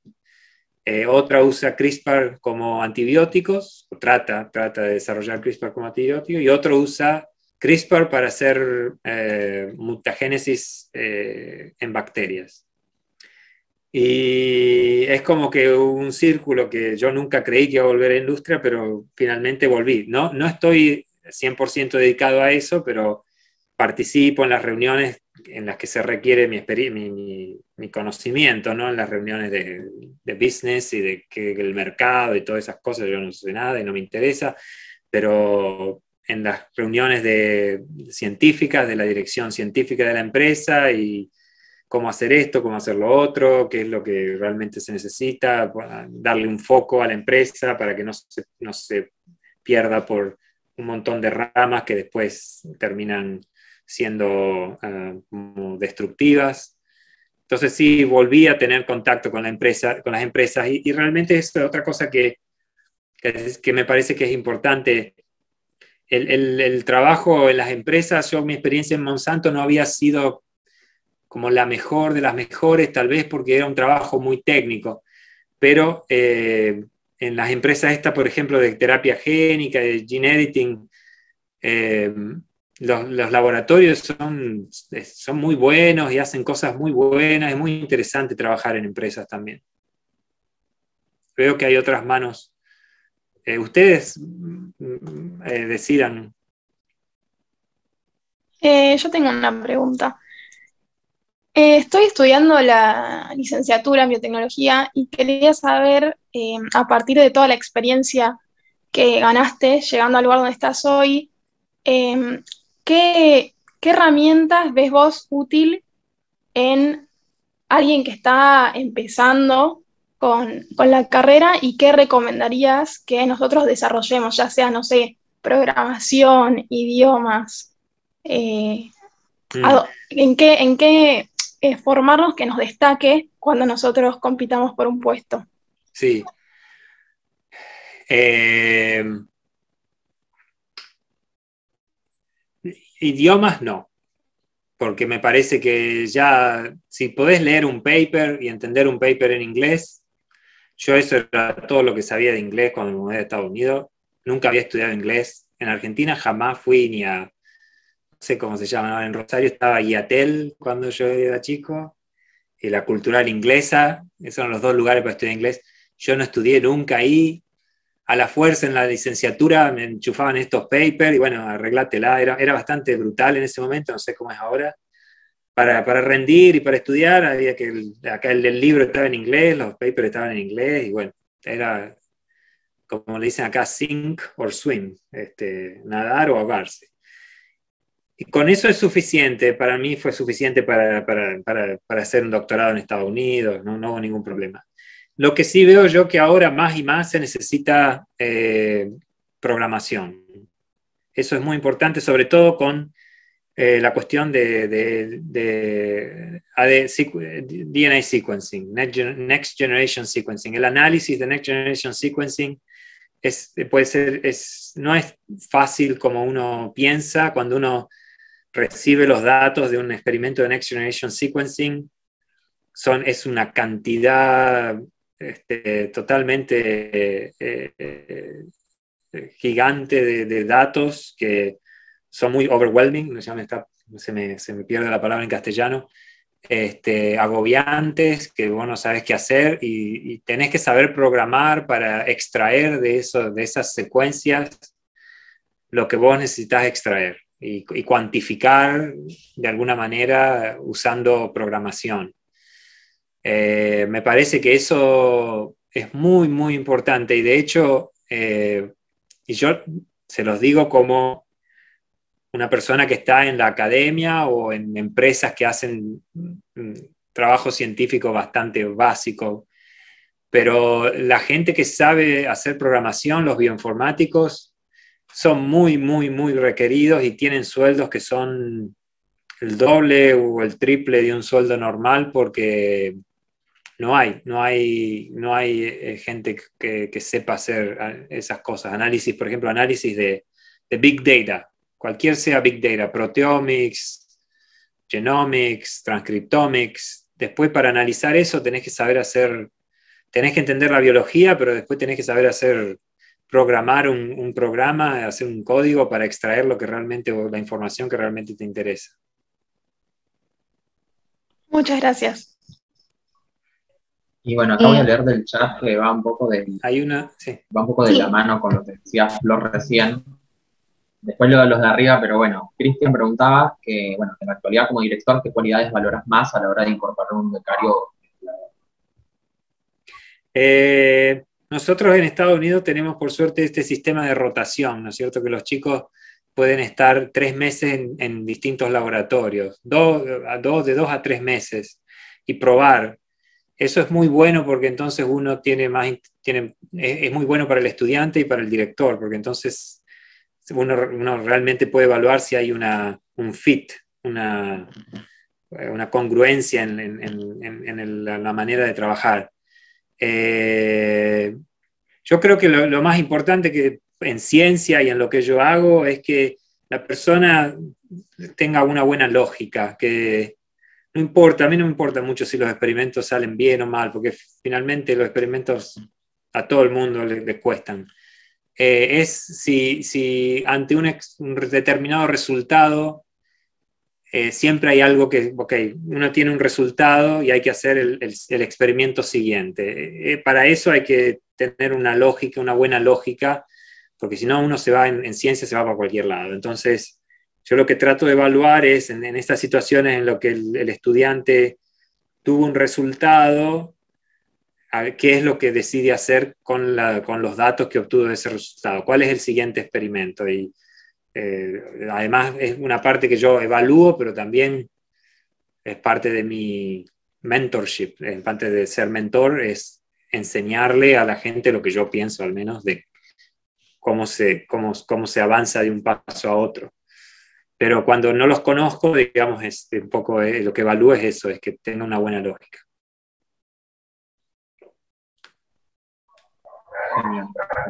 eh, otra usa CRISPR como antibióticos, trata, trata de desarrollar CRISPR como antibiótico, y otro usa CRISPR para hacer eh, mutagénesis eh, en bacterias. Y es como que un círculo que yo nunca creí que iba a volver a industria, pero finalmente volví. No, no estoy 100% dedicado a eso, pero participo en las reuniones en las que se requiere mi, mi, mi conocimiento, ¿no? en las reuniones de, de, business y de que el mercado y todas esas cosas. Yo no sé nada y no me interesa, pero en las reuniones de, científicas, de la dirección científica de la empresa y cómo hacer esto, cómo hacer lo otro, qué es lo que realmente se necesita, darle un foco a la empresa para que no se, no se pierda por un montón de ramas que después terminan siendo ah, destructivas. Entonces sí, volví a tener contacto con, la empresa, con las empresas y, realmente es otra cosa que, que, me parece que es importante el, trabajo en las empresas, yo mi experiencia en Monsanto no había sido como la mejor de las mejores, tal vez porque era un trabajo muy técnico, pero eh, en las empresas estas, por ejemplo, de terapia génica, de gene editing, eh, los, laboratorios son, son muy buenos y hacen cosas muy buenas, es muy interesante trabajar en empresas también. Veo que hay otras manos eh, ustedes mm, eh, decidan. Eh, yo tengo una pregunta. estoy estudiando la licenciatura en biotecnología y quería saber, a partir de toda la experiencia que ganaste llegando al lugar donde estás hoy, ¿qué, ¿qué herramientas ves vos útil en alguien que está empezando con, la carrera y qué recomendarías que nosotros desarrollemos, ya sea, no sé, programación, idiomas, eh, en qué, en qué eh, formarnos que nos destaque cuando nosotros compitamos por un puesto. Sí. Eh, idiomas no. porque me parece que ya, si podés leer un paper y entender un paper en inglés, yo eso era todo lo que sabía de inglés cuando me mudé a Estados Unidos, nunca había estudiado inglés, en Argentina jamás fui ni a, no sé cómo se llama, en Rosario estaba IATEL cuando yo era chico, y la cultural inglesa, esos son los dos lugares para estudiar inglés, yo no estudié nunca ahí, a la fuerza en la licenciatura me enchufaban estos papers y bueno, arreglátela, era, era bastante brutal en ese momento, no sé cómo es ahora. Para, para rendir y para estudiar, había que acá el, libro estaba en inglés, los papers estaban en inglés y bueno, era como le dicen acá, sink or swim, este, nadar o ahogarse. Y con eso es suficiente, para mí fue suficiente para, para, para, para hacer un doctorado en Estados Unidos, no, no hubo ningún problema. Lo que sí veo yo que ahora más y más se necesita eh, programación. Eso es muy importante, sobre todo con eh, la cuestión de, DNA sequencing, next, Generation Sequencing. El análisis de Next Generation Sequencing es, puede ser, es, no es fácil como uno piensa cuando uno recibe los datos de un experimento de Next Generation Sequencing. Son, es una cantidad este, totalmente eh, eh, gigante de, datos que son muy overwhelming, se, me, se, me, pierde la palabra en castellano, este, agobiantes, que vos no sabes qué hacer y, tenés que saber programar para extraer de, eso, de esas secuencias lo que vos necesitas extraer y, y cuantificar de alguna manera usando programación. Eh, me parece que eso es muy, muy importante y de hecho, eh, y yo se los digo como una persona que está en la academia o en empresas que hacen mm, trabajo científico bastante básico, pero la gente que sabe hacer programación, los bioinformáticos, son muy, muy, muy requeridos y tienen sueldos que son el doble o el triple de un sueldo normal porque no hay, no hay, no hay eh, gente que, sepa hacer ah, esas cosas. Análisis, por ejemplo, análisis de, Big Data, cualquier sea Big Data, proteomics, genomics, transcriptomics. Después para analizar eso tenés que saber hacer, tenés que entender la biología, pero después tenés que saber hacer, programar un, un programa, hacer un código para extraer lo que realmente, la información que realmente te interesa. Muchas gracias. Y bueno, acá voy a leer del chat que va un poco de, Hay una, va un poco de la mano con lo que decía Flor recién. Después lo de los de arriba, pero bueno, Cristian preguntaba que, bueno, en la actualidad como director, ¿qué cualidades valoras más a la hora de incorporar un becario? Eh, nosotros en Estados Unidos tenemos por suerte este sistema de rotación, ¿no es cierto? Que los chicos pueden estar tres meses en, distintos laboratorios, dos, dos, de dos a tres meses, y probar eso es muy bueno porque entonces uno tiene más, tiene, es muy bueno para el estudiante y para el director, porque entonces uno, realmente puede evaluar si hay una, un fit, una, una congruencia en, la manera de trabajar. Eh, yo creo que lo, lo, más importante que en ciencia y en lo que yo hago es que la persona tenga una buena lógica, que, no importa, a mí no me importa mucho si los experimentos salen bien o mal, porque finalmente los experimentos a todo el mundo le, cuestan. Eh, es si, ante un, determinado resultado, eh, siempre hay algo que, ok, uno tiene un resultado y hay que hacer el, experimento siguiente. Eh, para eso hay que tener una lógica, una buena lógica, porque si no uno se va en, en ciencia, se va para cualquier lado. Entonces, yo lo que trato de evaluar es en, estas situaciones en lo que el, estudiante tuvo un resultado, qué es lo que decide hacer con, los datos que obtuvo de ese resultado, cuál es el siguiente experimento. Y eh, además es una parte que yo evalúo, pero también es parte de mi mentorship, es parte de ser mentor, es enseñarle a la gente lo que yo pienso al menos de cómo se, cómo, cómo se avanza de un paso a otro pero cuando no los conozco, digamos, es un poco eh, lo que evalúo es eso, es que tenga una buena lógica.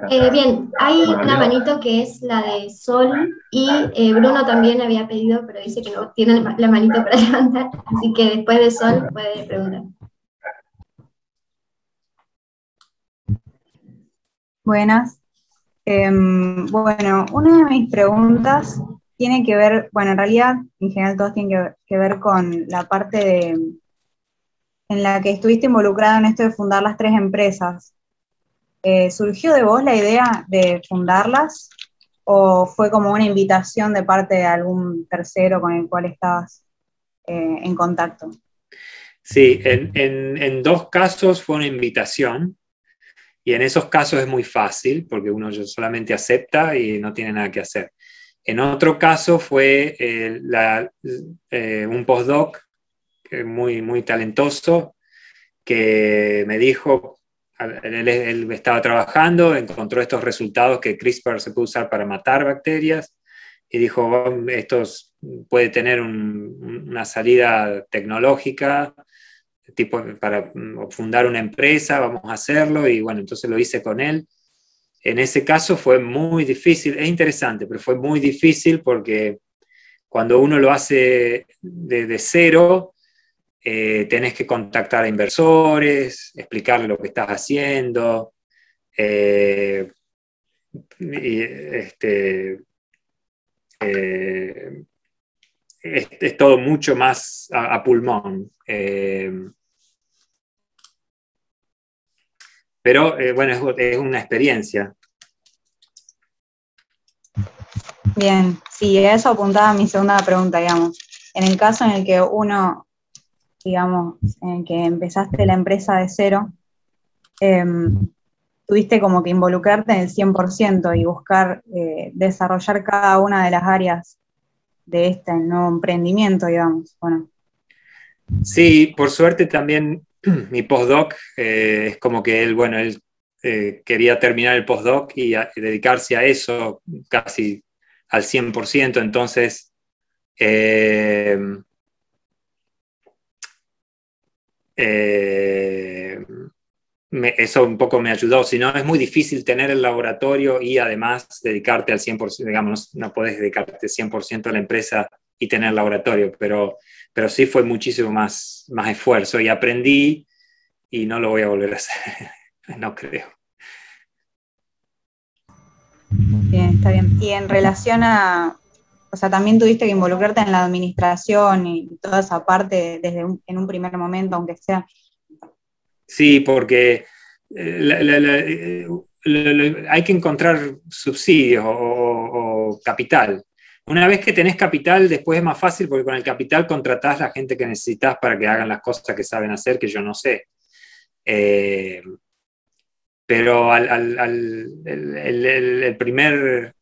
Eh, bien, hay una manito que es la de Sol Y eh, Bruno también había pedido, pero dice que no tiene la manito para *laughs* levantar, así que después de Sol puede preguntar. Buenas. Em, bueno, una de mis preguntas tiene que ver, bueno, en realidad en general todos tienen que, ver con la parte de, en la que estuviste involucrado en esto de fundar las tres empresas. Eh, ¿Surgió de vos la idea de fundarlas o fue como una invitación de parte de algún tercero con el cual estabas eh, en contacto? Sí, en, dos casos fue una invitación. Y en esos casos es muy fácil porque uno solamente acepta y no tiene nada que hacer. En otro caso fue eh, eh, un postdoc muy, muy talentoso que me dijo, él, estaba trabajando, encontró estos resultados que CRISPR se puede usar para matar bacterias y dijo, esto puede tener una salida tecnológica tipo para mm, fundar una empresa, vamos a hacerlo, y bueno, entonces lo hice con él. En ese caso fue muy difícil, es interesante, pero fue muy difícil porque cuando uno lo hace desde cero, eh, tenés que contactar a inversores, explicarle lo que estás haciendo. Eh, y, este, eh, es, todo mucho más a, pulmón. Pero eh, bueno, es, una experiencia. Bien, sí, eso apuntaba mi segunda pregunta, digamos. En el caso en el que uno, digamos, en el que empezaste la empresa de cero, em, tuviste como que involucrarte en el 100% y buscar eh, desarrollar cada una de las áreas de este nuevo emprendimiento, digamos. Bueno. Sí, por suerte también *clears throat* mi postdoc eh, es como que él, bueno, él eh, quería terminar el postdoc y, dedicarse a eso casi al 100%, entonces eh, eso un poco me ayudó, si no es muy difícil tener el laboratorio y además dedicarte al 100%, digamos, no podés dedicarte 100% a la empresa y tener laboratorio, pero pero sí fue muchísimo más, más esfuerzo y aprendí y no lo voy a volver a hacer, *laughs* no creo. Bien, está bien. Y en relación a, o sea, también tuviste que involucrarte en la administración y toda esa parte desde en un primer momento, aunque sea. Sí, porque eh, hay que encontrar subsidios o capital. Una vez que tenés capital, después es más fácil porque con el capital contratás la gente que necesitas para que hagan las cosas que saben hacer, que yo no sé. Eh, pero el, primer,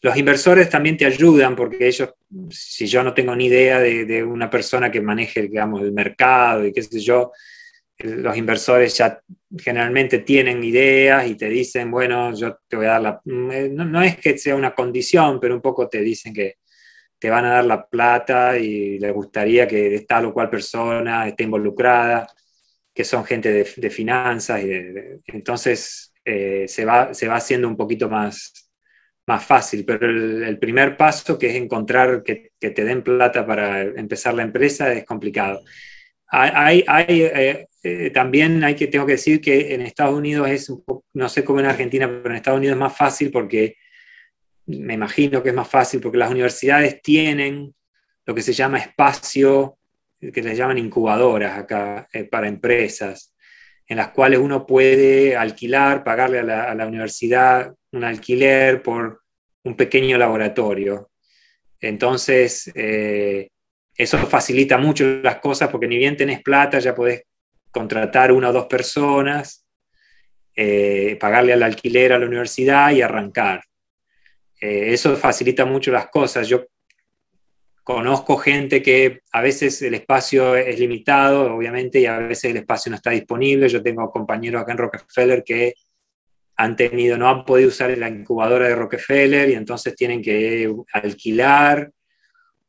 los inversores también te ayudan porque ellos, si yo no tengo ni idea de, de, una persona que maneje, digamos, el mercado y qué sé yo, los inversores ya generalmente tienen ideas y te dicen, bueno, yo te voy a dar la... Mm, eh, no, es que sea una condición, pero un poco te dicen que te van a dar la plata y les gustaría que tal o cual persona esté involucrada, que son gente de, finanzas. Y entonces eh, se, va, se va haciendo un poquito más, más fácil, pero el, primer paso, que es encontrar que, te den plata para empezar la empresa, es complicado. Hay, eh, eh, también hay que, tengo que decir que en Estados Unidos es, no sé cómo en Argentina, pero en Estados Unidos es más fácil porque, me imagino que es más fácil porque las universidades tienen lo que se llama espacio, que les llaman incubadoras acá eh, para empresas, en las cuales uno puede alquilar, pagarle a la, universidad un alquiler por un pequeño laboratorio. Entonces, eh, eso facilita mucho las cosas porque ni bien tenés plata, ya podés contratar una o dos personas, eh, pagarle al alquiler a la universidad y arrancar. Eh, eso facilita mucho las cosas. Yo conozco gente que a veces el espacio es limitado, obviamente, y a veces el espacio no está disponible. Yo tengo compañeros acá en Rockefeller que han tenido, no han podido usar la incubadora de Rockefeller y entonces tienen que alquilar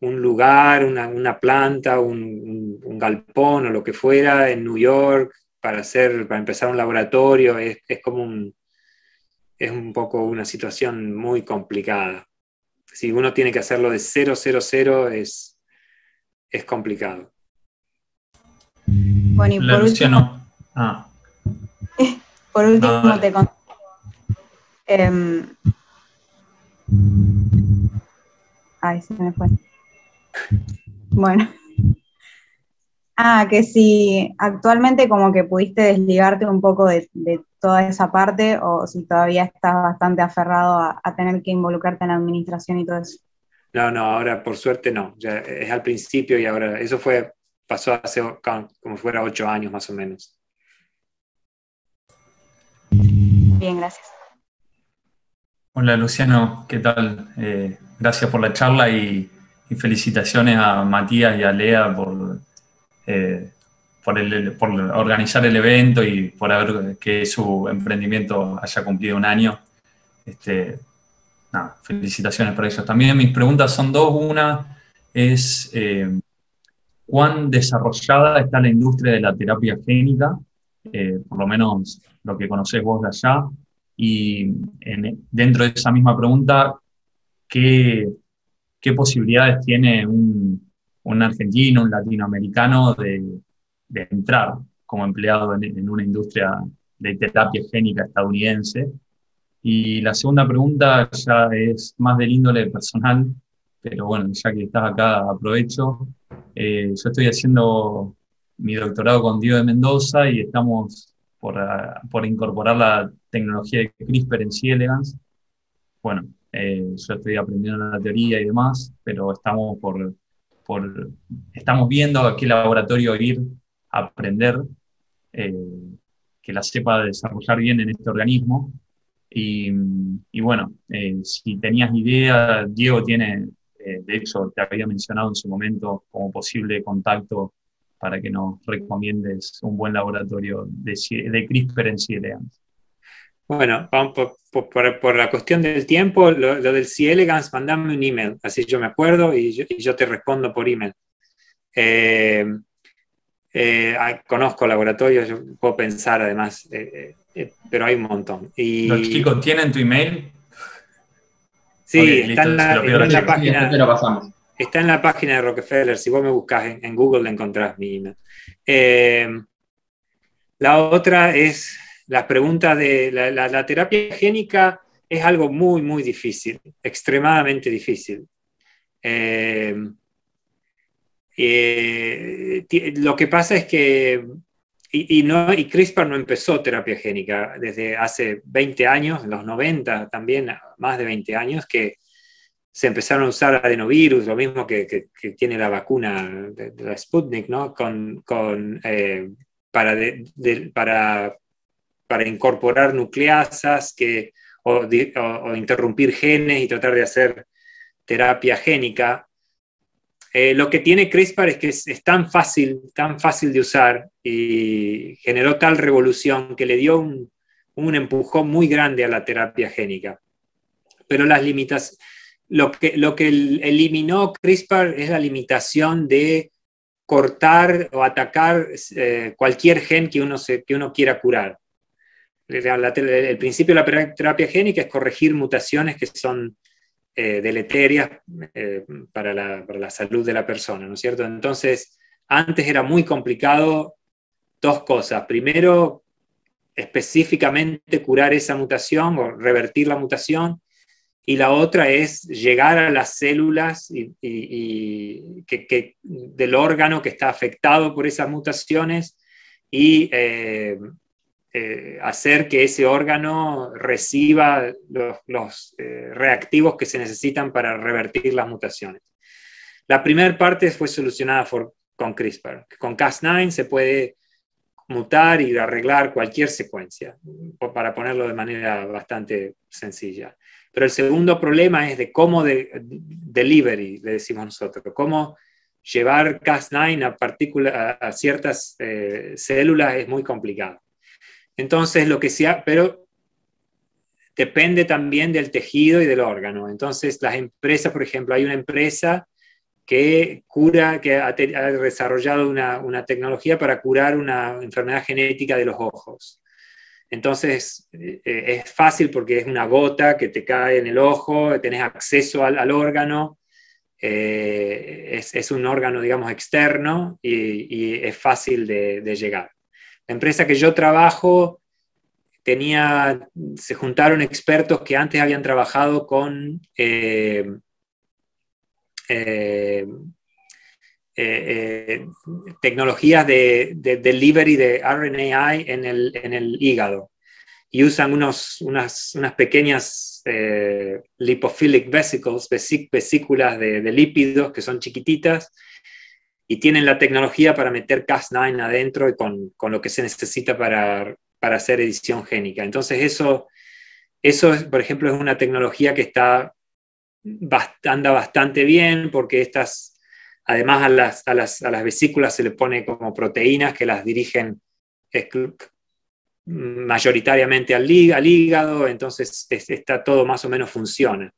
un lugar, una, planta, un, galpón o lo que fuera en New York para, hacer, para empezar un laboratorio, es, como un, es un poco una situación muy complicada. si uno tiene que hacerlo de 000 es, es complicado. Bueno, y *laughs* por último, ah. por último ah, te conté. Em, ay, se me fue. *laughs* Bueno. Ah, que si actualmente como que pudiste desligarte un poco de, toda esa parte o si todavía estás bastante aferrado a, tener que involucrarte en la administración y todo eso. No, no, ahora por suerte no, ya es al principio y ahora eso fue, pasó hace como fuera ocho años más o menos. Bien, gracias. Hola Luciano, ¿qué tal? Eh, gracias por la charla y, y felicitaciones a Matías y a Lea por eh, por, organizar el evento y por haber que su emprendimiento haya cumplido un año. Este, felicitaciones por eso. También mis preguntas son dos. Una es eh, cuán desarrollada está la industria de la terapia génica, eh, por lo menos lo que conocés vos de allá. Y dentro de esa misma pregunta, ¿qué, qué posibilidades tiene un, un argentino, un latinoamericano de, entrar como empleado en, una industria de terapia génica estadounidense. Y la segunda pregunta ya es más del índole personal, pero bueno, ya que estás acá, aprovecho. Eh, yo estoy haciendo mi doctorado con Diego de Mendoza y estamos por, por incorporar la tecnología de CRISPR en C. elegans. Bueno, eh, yo estoy aprendiendo la teoría y demás, pero estamos por estamos viendo a qué laboratorio ir a aprender, eh, que la sepa desarrollar bien en este organismo. Y, bueno, eh, si tenías idea, Diego tiene, eh, de hecho, te había mencionado en su momento como posible contacto para que nos recomiendes un buen laboratorio de, de CRISPR en C. Bueno, vamos por, la cuestión del tiempo, lo, del C. elegans, mandame un email, así yo me acuerdo y yo, te respondo por email. Eh, eh, conozco laboratorios, yo puedo pensar además, eh, pero hay un montón. Y, ¿Los chicos tienen tu email? Sí, está, en la, página. Está en la página de Rockefeller. Si vos me buscas en, en Google, encontrás mi email. la otra es las preguntas de la, terapia génica es algo muy, muy difícil, extremadamente difícil. Eh, eh, lo que pasa es que, y, no, y CRISPR no empezó terapia génica desde hace 20 años, en los 90 también, más de 20 años, que se empezaron a usar adenovirus, lo mismo que, tiene la vacuna de, la Sputnik, ¿no? Con, eh, para, para para incorporar nucleasas que, o, interrumpir genes y tratar de hacer terapia génica. Eh, lo que tiene CRISPR es que es, tan fácil, tan fácil de usar y generó tal revolución que le dio un, empujón muy grande a la terapia génica. Pero las limitas, lo que, lo que eliminó CRISPR es la limitación de cortar o atacar eh, cualquier gen que uno, se, que uno quiera curar el principio de la terapia génica es corregir mutaciones que son eh, deleterias eh, para, la, salud de la persona, ¿no es cierto? Entonces, antes era muy complicado dos cosas. Primero, específicamente curar esa mutación o revertir la mutación. Y la otra es llegar a las células y, que, del órgano que está afectado por esas mutaciones y eh, eh, hacer que ese órgano reciba los, eh, reactivos que se necesitan para revertir las mutaciones. La primera parte fue solucionada con CRISPR. Con Cas9 se puede mutar y arreglar cualquier secuencia, para ponerlo de manera bastante sencilla. Pero el segundo problema es de cómo de, delivery, le decimos nosotros, cómo llevar Cas9 a, a, ciertas eh, células es muy complicado. Entonces, lo que sea, pero depende también del tejido y del órgano. Entonces, las empresas, por ejemplo, hay una empresa que cura, que ha, desarrollado una, tecnología para curar una enfermedad genética de los ojos. Entonces eh, es fácil porque es una gota que te cae en el ojo, tenés acceso al, órgano, eh, es, un órgano, digamos, externo y, es fácil de, llegar. La empresa que yo trabajo tenía, se juntaron expertos que antes habían trabajado con eh, eh, tecnologías de, delivery de RNAi en el, hígado. Y usan unos, unas, unas pequeñas eh, lipophilic vesicles, vesículas de, lípidos que son chiquititas y tienen la tecnología para meter Cas9 adentro y con, con, lo que se necesita para, para hacer edición génica. Entonces eso, eso, por ejemplo, es una tecnología que está, anda bastante bien porque estas Además, a las, a, las, a las, vesículas se le pone como proteínas que las dirigen mayoritariamente al, hígado, entonces está todo más o menos funciona.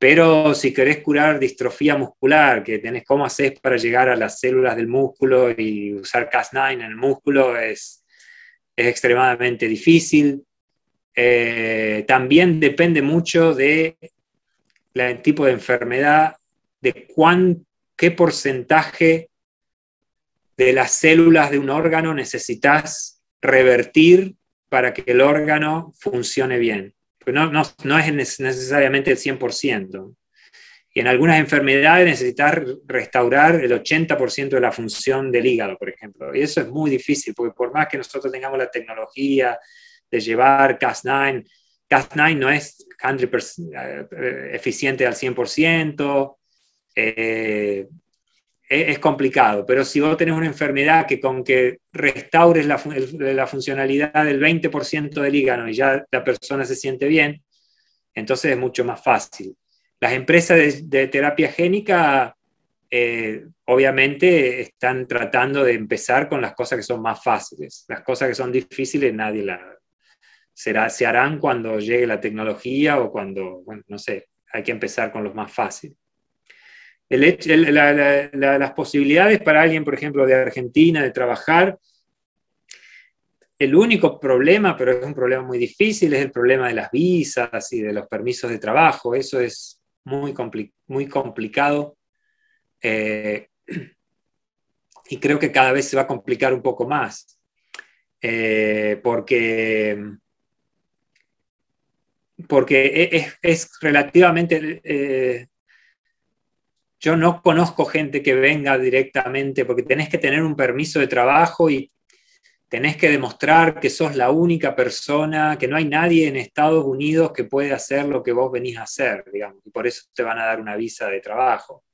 Pero si querés curar distrofía muscular, que tenés cómo haces para llegar a las células del músculo y usar Cas9 en el músculo, es, es extremadamente difícil. Eh, también depende mucho del tipo de enfermedad, de cuánto qué porcentaje de las células de un órgano necesitas revertir para que el órgano funcione bien. Pues no, no, es necesariamente el 100%. Y en algunas enfermedades necesitas restaurar el 80% de la función del hígado, por ejemplo. Y eso es muy difícil, porque por más que nosotros tengamos la tecnología de llevar Cas9, Cas9 no es 100% eh, eficiente al 100%, eh, es, complicado, pero si vos tenés una enfermedad que con que restaures la, funcionalidad del 20% del hígado y ya la persona se siente bien, entonces es mucho más fácil. Las empresas de, terapia génica eh, obviamente están tratando de empezar con las cosas que son más fáciles. Las cosas que son difíciles nadie las... Será, se harán cuando llegue la tecnología o cuando, bueno, no sé, hay que empezar con los más fáciles las posibilidades para alguien, por ejemplo, de Argentina, de trabajar, el único problema, pero es un problema muy difícil, es el problema de las visas y de los permisos de trabajo. Eso es muy, muy complicado. Eh, y creo que cada vez se va a complicar un poco más. Eh, porque, porque es, es relativamente eh, yo no conozco gente que venga directamente, porque tenés que tener un permiso de trabajo y tenés que demostrar que sos la única persona, que no hay nadie en Estados Unidos que puede hacer lo que vos venís a hacer, digamos, y por eso te van a dar una visa de trabajo.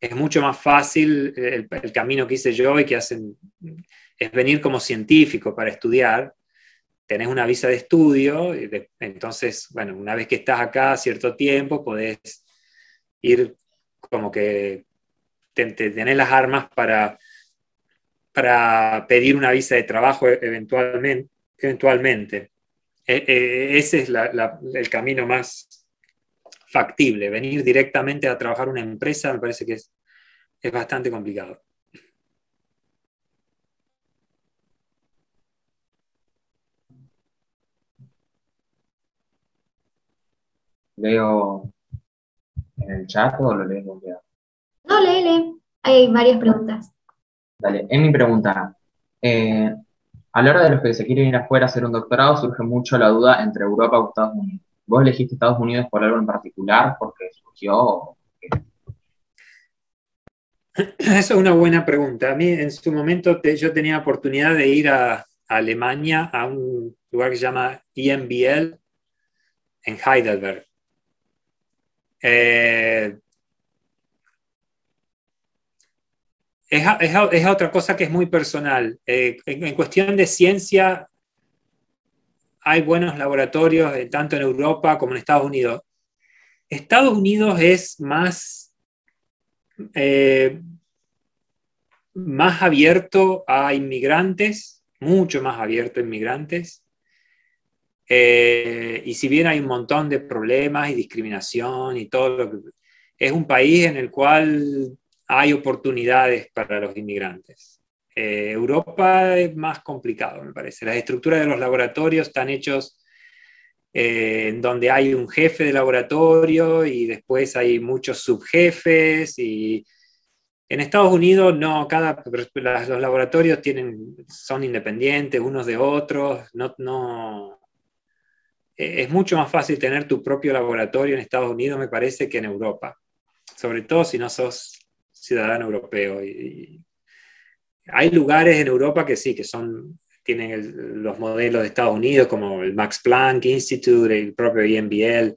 Es mucho más fácil el, camino que hice yo y que hacen, es venir como científico para estudiar, tenés una visa de estudio, entonces, bueno, una vez que estás acá cierto tiempo, podés ir como que tener las armas para, para pedir una visa de trabajo eventualmente. eventualmente. E, e, ese es el camino más factible. Venir directamente a trabajar una empresa me parece que es, es bastante complicado. Leo en el chat o lo lees No, lee, lee. Hay varias preguntas. Dale, es mi pregunta. Eh, a la hora de los que se quieren ir afuera a hacer un doctorado, surge mucho la duda entre Europa o Estados Unidos. ¿Vos elegiste Estados Unidos por algo en particular? ¿Porque surgió? *clears throat* Esa es una buena pregunta. A mí en su momento yo tenía oportunidad de ir a, Alemania, a un lugar que se llama EMBL en Heidelberg. Eh, es, otra cosa que es muy personal. Eh, en, cuestión de ciencia, hay buenos laboratorios eh, tanto en Europa como en Estados Unidos. Estados Unidos es más, más abierto a inmigrantes, mucho más abierto a inmigrantes. Eh, y si bien hay un montón de problemas y discriminación y todo lo que... Es un país en el cual hay oportunidades para los inmigrantes. Eh, Europa es más complicado, me parece. Las estructuras de los laboratorios están hechos eh, en donde hay un jefe de laboratorio y después hay muchos subjefes y en Estados Unidos no, cada, los laboratorios tienen, son independientes unos de otros, no, no, es mucho más fácil tener tu propio laboratorio en Estados Unidos, me parece, que en Europa, sobre todo si no sos ciudadano europeo. Y, hay lugares en Europa que sí, que son, tienen los modelos de Estados Unidos, como el Max Planck Institute, el propio INBL,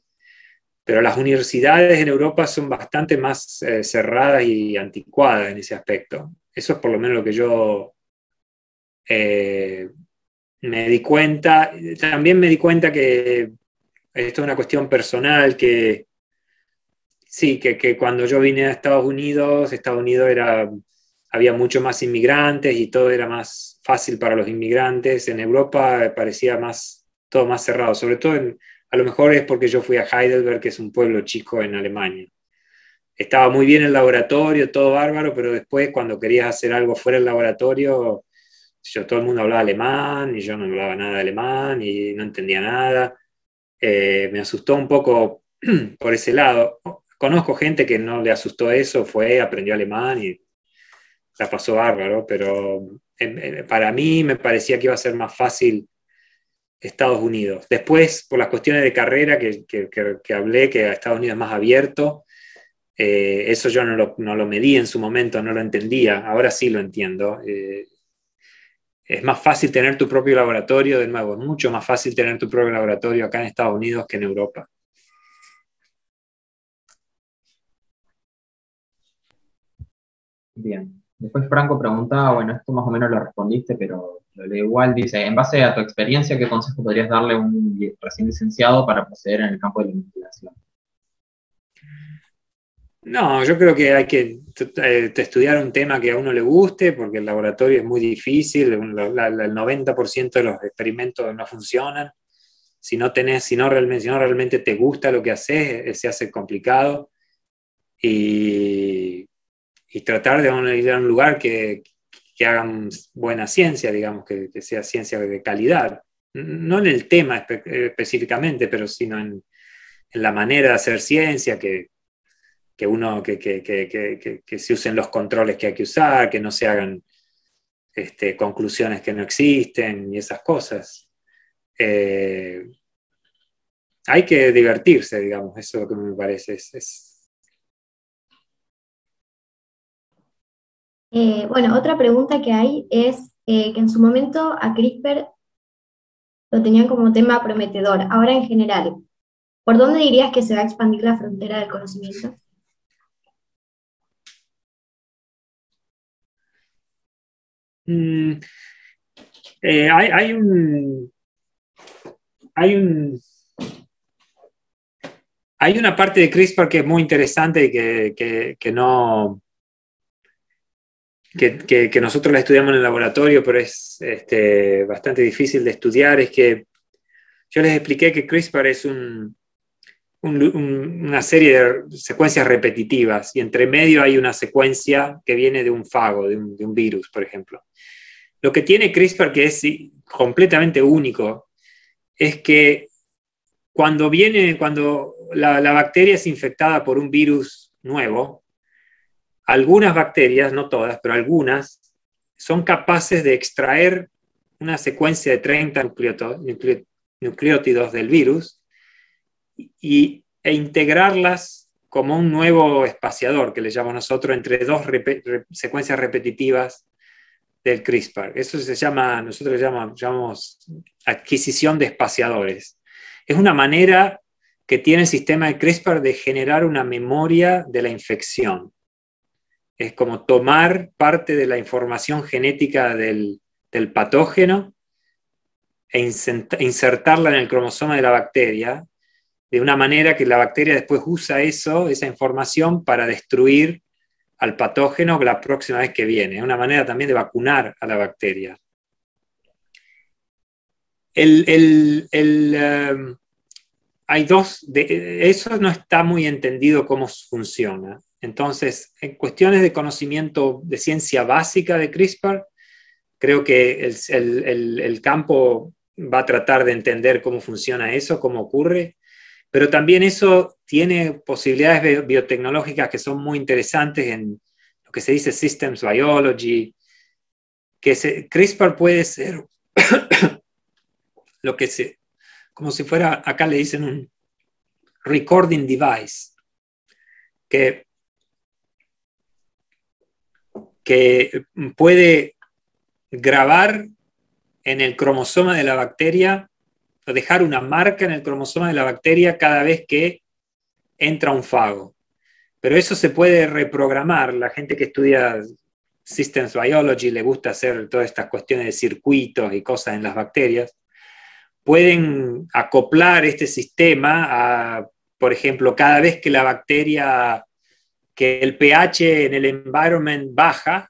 pero las universidades en Europa son bastante más eh, cerradas y anticuadas en ese aspecto. Eso es por lo menos lo que yo eh, me di cuenta. También me di cuenta que esto es una cuestión personal, que sí, que, que cuando yo vine a Estados Unidos, Estados Unidos era, había mucho más inmigrantes y todo era más fácil para los inmigrantes. En Europa parecía más, todo más cerrado, sobre todo a lo mejor es porque yo fui a Heidelberg, que es un pueblo chico en Alemania. Estaba muy bien el laboratorio, todo bárbaro, pero después cuando querías hacer algo fuera del laboratorio, yo, todo el mundo hablaba alemán y yo no hablaba nada de alemán y no entendía nada. Eh, me asustó un poco *clears throat* por ese lado. Conozco gente que no le asustó eso, fue, aprendió alemán y la pasó bárbaro, pero para mí me parecía que iba a ser más fácil Estados Unidos. Después, por las cuestiones de carrera que, que, hablé, que Estados Unidos es más abierto, eh, eso yo no lo, no lo, medí en su momento, no lo entendía, ahora sí lo entiendo. Eh, es más fácil tener tu propio laboratorio, de nuevo, es mucho más fácil tener tu propio laboratorio acá en Estados Unidos que en Europa. Bien. Después Franco preguntaba, bueno, esto más o menos lo respondiste, pero lo igual. Dice, en base a tu experiencia, ¿qué consejo podrías darle a un recién licenciado para proceder en el campo de la investigación? No, yo creo que hay que eh, estudiar un tema que a uno le guste, porque el laboratorio es muy difícil, el 90% de los experimentos no funcionan. Si no, tenés, si, no realmente, si no realmente te gusta lo que haces, eh, se hace complicado. Y, tratar de ir a un lugar que, que hagan buena ciencia, digamos, que, sea ciencia de calidad. No en el tema específicamente, pero sino en, la manera de hacer ciencia, que, uno, que, que, se usen los controles que hay que usar, que no se hagan este, conclusiones que no existen y esas cosas. Eh, hay que divertirse, digamos, eso es lo que me parece. es, Eh, bueno, otra pregunta que hay es eh, que en su momento a CRISPR lo tenían como tema prometedor. Ahora en general, ¿por dónde dirías que se va a expandir la frontera del conocimiento? Mm, eh, hay, un. Hay un. Hay una parte de CRISPR que es muy interesante y que no, que, nosotros la estudiamos en el laboratorio, pero es este, bastante difícil de estudiar, es que yo les expliqué que CRISPR es una serie de secuencias repetitivas y entre medio hay una secuencia que viene de un fago, de un, virus, por ejemplo. Lo que tiene CRISPR, que es completamente único, es que cuando viene, cuando la, la bacteria es infectada por un virus nuevo, algunas bacterias, no todas, pero algunas, son capaces de extraer una secuencia de 30 nucleótidos del virus y, e integrarlas como un nuevo espaciador, que le llamamos nosotros, entre dos secuencias repetitivas del CRISPR. Eso se llama, nosotros llamamos, llamamos adquisición de espaciadores. Es una manera que tiene el sistema de CRISPR de generar una memoria de la infección es como tomar parte de la información genética del, patógeno e insertarla en el cromosoma de la bacteria, de una manera que la bacteria después usa eso, esa información, para destruir al patógeno la próxima vez que viene. Es una manera también de vacunar a la bacteria. Um, hay dos, de, eso no está muy entendido cómo funciona. Entonces, en cuestiones de conocimiento de ciencia básica de CRISPR, Creo que el, campo va a tratar de entender cómo funciona eso, cómo ocurre, pero también eso tiene posibilidades biotecnológicas que son muy interesantes en lo que se dice Systems Biology, que se, CRISPR puede ser *coughs* lo que se, como si fuera, acá le dicen un recording device, que, que puede grabar en el cromosoma de la bacteria o dejar una marca en el cromosoma de la bacteria cada vez que entra un fago. Pero eso se puede reprogramar. La gente que estudia Systems Biology le gusta hacer todas estas cuestiones de circuitos y cosas en las bacterias. Pueden acoplar este sistema a, por ejemplo, cada vez que la bacteria, que el pH en el environment baja,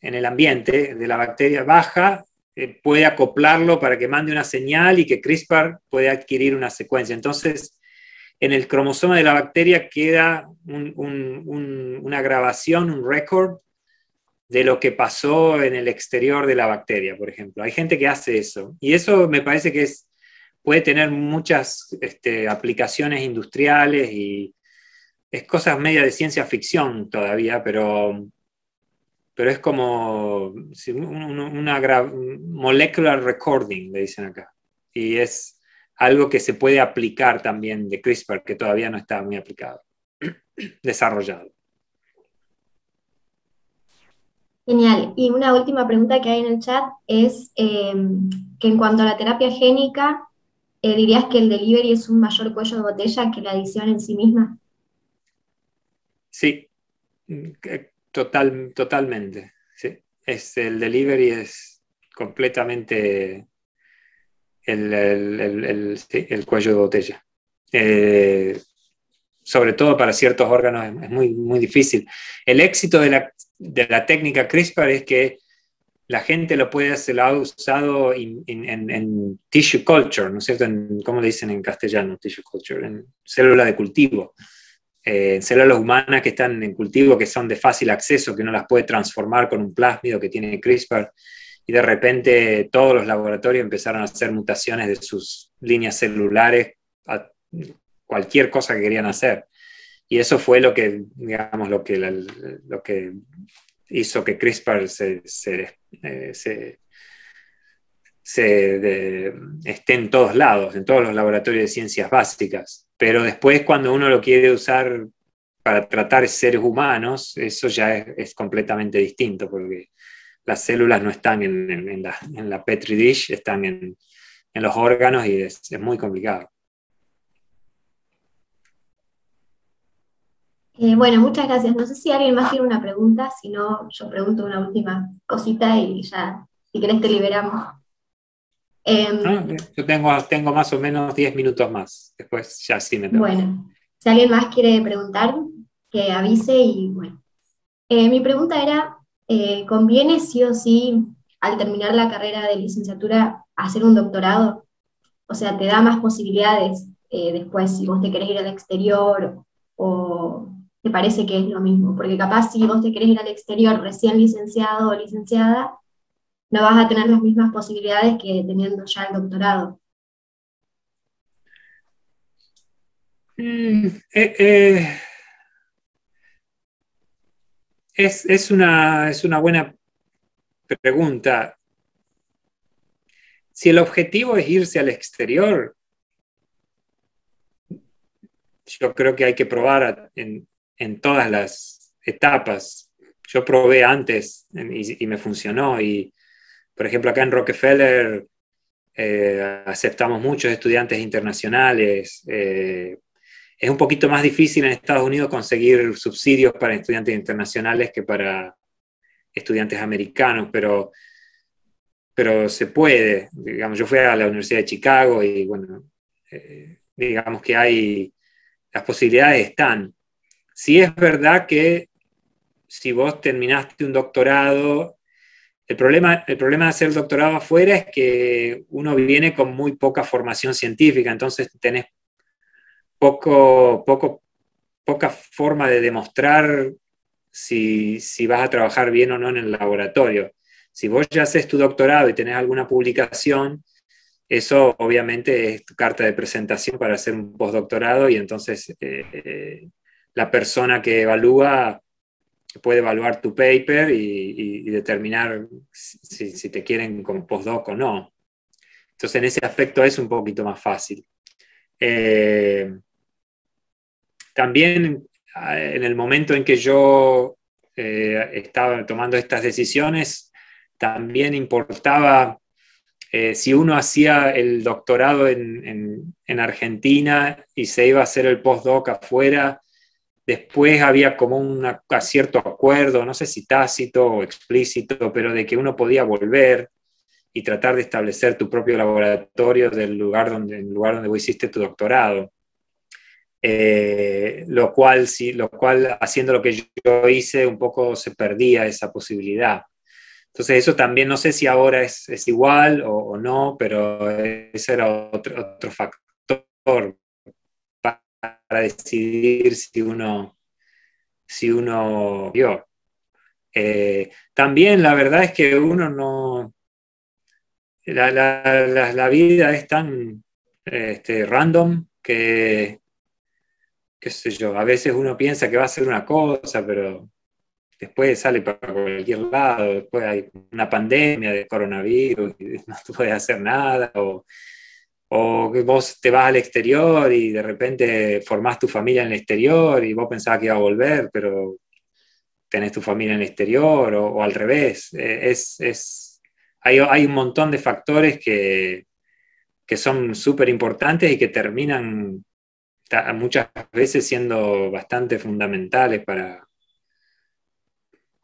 en el ambiente de la bacteria baja, eh, puede acoplarlo para que mande una señal y que CRISPR puede adquirir una secuencia. Entonces, en el cromosoma de la bacteria queda una grabación, un record de lo que pasó en el exterior de la bacteria, por ejemplo. Hay gente que hace eso. Y eso me parece que es, puede tener muchas este, aplicaciones industriales y es cosas media de ciencia ficción todavía, pero pero es como una molecular recording, le dicen acá. Y es algo que se puede aplicar también de CRISPR, que todavía no está muy aplicado, *clears throat* desarrollado. Genial. Y una última pregunta que hay en el chat es eh, que en cuanto a la terapia génica, eh, ¿dirías que el delivery es un mayor cuello de botella que la adición en sí misma? Sí, Total, totalmente. Es, el delivery es completamente el, cuello de botella. Eh, sobre todo para ciertos órganos es, muy, muy difícil. El éxito de la, de la, técnica CRISPR es que la gente lo puede hacer, lo ha usado en, tissue culture, ¿no es cierto? En, ¿Cómo le dicen en castellano? Tissue culture, en célula de cultivo eh, células humanas que están en cultivo, que son de fácil acceso, que uno las puede transformar con un plásmido que tiene CRISPR, y de repente todos los laboratorios empezaron a hacer mutaciones de sus líneas celulares a cualquier cosa que querían hacer. Y eso fue lo que, digamos, lo que, lo que hizo que CRISPR se, eh, esté en todos lados, en todos los laboratorios de ciencias básicas. Pero después cuando uno lo quiere usar para tratar seres humanos, eso ya es, completamente distinto, porque las células no están en, la, Petri dish, están en, los órganos y es, muy complicado. Eh, bueno, muchas gracias. No sé si alguien más tiene una pregunta, si no, yo pregunto una última cosita y ya, si querés, te liberamos. Em, yo tengo, tengo más o menos 10 minutos más, después ya sí me tengo. Bueno, si alguien más quiere preguntar, que avise y bueno. Eh, mi pregunta era, eh, ¿conviene sí o sí al terminar la carrera de licenciatura hacer un doctorado? O sea, ¿te da más posibilidades eh, después si vos te querés ir al exterior o te parece que es lo mismo? Porque capaz si vos te querés ir al exterior recién licenciado o licenciada, no vas a tener las mismas posibilidades que teniendo ya el doctorado. Mm, eh, eh, es, una, es una buena pregunta. Si el objetivo es irse al exterior, yo creo que hay que probar en, todas las etapas. Yo probé antes y, y me funcionó y por ejemplo, acá en Rockefeller eh, aceptamos muchos estudiantes internacionales. Eh, es un poquito más difícil en Estados Unidos conseguir subsidios para estudiantes internacionales que para estudiantes americanos, pero, pero se puede. Digamos, yo fui a la Universidad de Chicago y bueno, eh, digamos que hay, las posibilidades están. Sí es verdad que si vos terminaste un doctorado el problema, el problema de hacer doctorado afuera es que uno viene con muy poca formación científica, entonces tenés poco, poco, poca forma de demostrar si, vas a trabajar bien o no en el laboratorio. Si vos ya haces tu doctorado y tenés alguna publicación, eso obviamente es tu carta de presentación para hacer un postdoctorado y entonces eh, la persona que evalúa puede evaluar tu paper y, determinar si, te quieren como postdoc o no. Entonces en ese aspecto es un poquito más fácil. Eh, también ah, en el momento en que yo eh, estaba tomando estas decisiones, también importaba eh, si uno hacía el doctorado en, Argentina y se iba a hacer el postdoc afuera, después había como un cierto acuerdo, no sé si tácito o explícito, pero de que uno podía volver y tratar de establecer tu propio laboratorio del lugar donde, el lugar donde vos hiciste tu doctorado. Eh, lo, cual, sí, lo cual, haciendo lo que yo hice, un poco se perdía esa posibilidad. Entonces eso también, no sé si ahora es, igual o, no, pero ese era otro, otro factor para decidir si uno, si uno vio. Eh, también la verdad es que uno no... La, vida es tan este, random que, qué sé yo, a veces uno piensa que va a ser una cosa, pero después sale para cualquier lado, después hay una pandemia de coronavirus y no *laughs* puedes hacer nada, o que vos te vas al exterior y de repente formás tu familia en el exterior y vos pensabas que iba a volver, pero tenés tu familia en el exterior, o, al revés. Eh, es, es, hay, hay, un montón de factores que, que son súper importantes y que terminan muchas veces siendo bastante fundamentales para,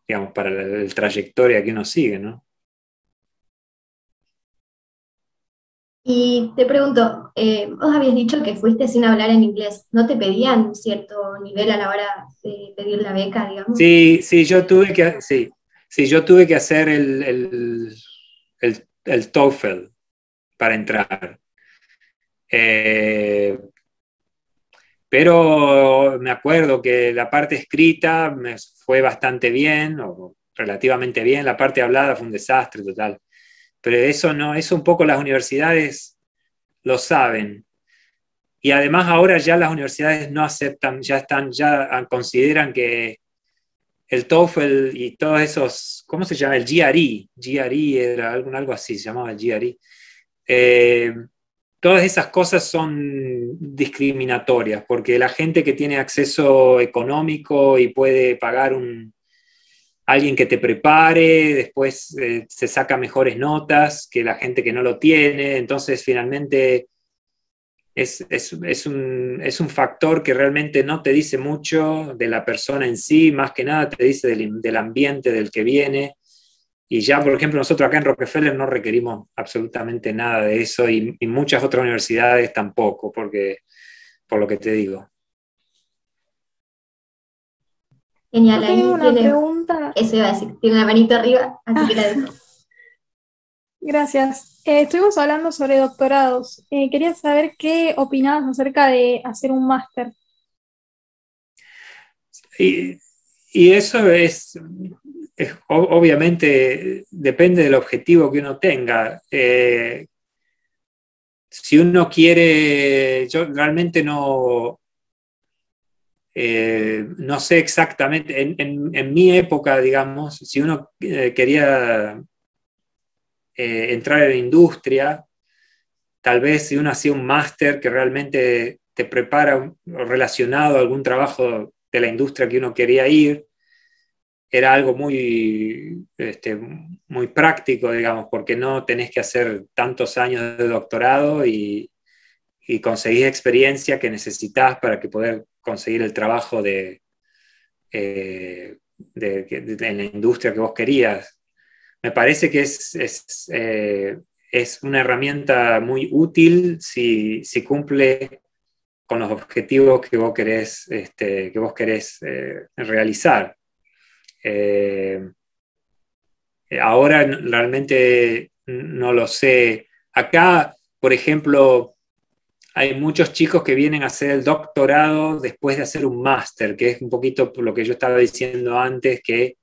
digamos, para la, trayectoria que uno sigue, ¿no? Y te pregunto, eh, vos habías dicho que fuiste sin hablar en inglés, ¿no te pedían cierto nivel a la hora de pedir la beca, digamos? Sí, sí, yo tuve que, sí, sí, yo tuve que hacer el, el, TOEFL para entrar. Eh, pero me acuerdo que la parte escrita fue bastante bien, o relativamente bien, la parte hablada fue un desastre total. Pero eso no, eso un poco las universidades lo saben. Y además ahora ya las universidades no aceptan, ya están, ya consideran que el TOEFL y todos esos, ¿cómo se llama? El GRE, GRE era algo, algo así, se llamaba el GRE. Eh, todas esas cosas son discriminatorias, porque la gente que tiene acceso económico y puede pagar un, alguien que te prepare, después eh, se saca mejores notas que la gente que no lo tiene, entonces finalmente es, un, factor que realmente no te dice mucho de la persona en sí, más que nada te dice del ambiente del que viene y ya, por ejemplo, nosotros acá en Rockefeller no requerimos absolutamente nada de eso y, muchas otras universidades tampoco, porque, por lo que te digo. Genial, ahí una tiene, pregunta. Eso iba a decir, tiene la manito arriba, así que la dejo. *laughs* Gracias. Eh, estuvimos hablando sobre doctorados. Eh, quería saber qué opinabas acerca de hacer un máster. Y, y eso es, obviamente depende del objetivo que uno tenga. Eh, si uno quiere, yo realmente no, eh, no sé exactamente, en, mi época, digamos, si uno eh, quería entrar en la industria, tal vez si uno hacía un máster que realmente te prepara relacionado a algún trabajo de la industria que uno quería ir, era algo muy, este, muy práctico, digamos, porque no tenés que hacer tantos años de doctorado y, y conseguís experiencia que necesitas para que poder conseguir el trabajo de, eh, en la industria que vos querías. Me parece que es, es, eh, es una herramienta muy útil si, si, cumple con los objetivos que vos querés, este, que vos querés eh, realizar. Ahora realmente no lo sé. Acá, por ejemplo, hay muchos chicos que vienen a hacer el doctorado después de hacer un máster, que es un poquito lo que yo estaba diciendo antes, que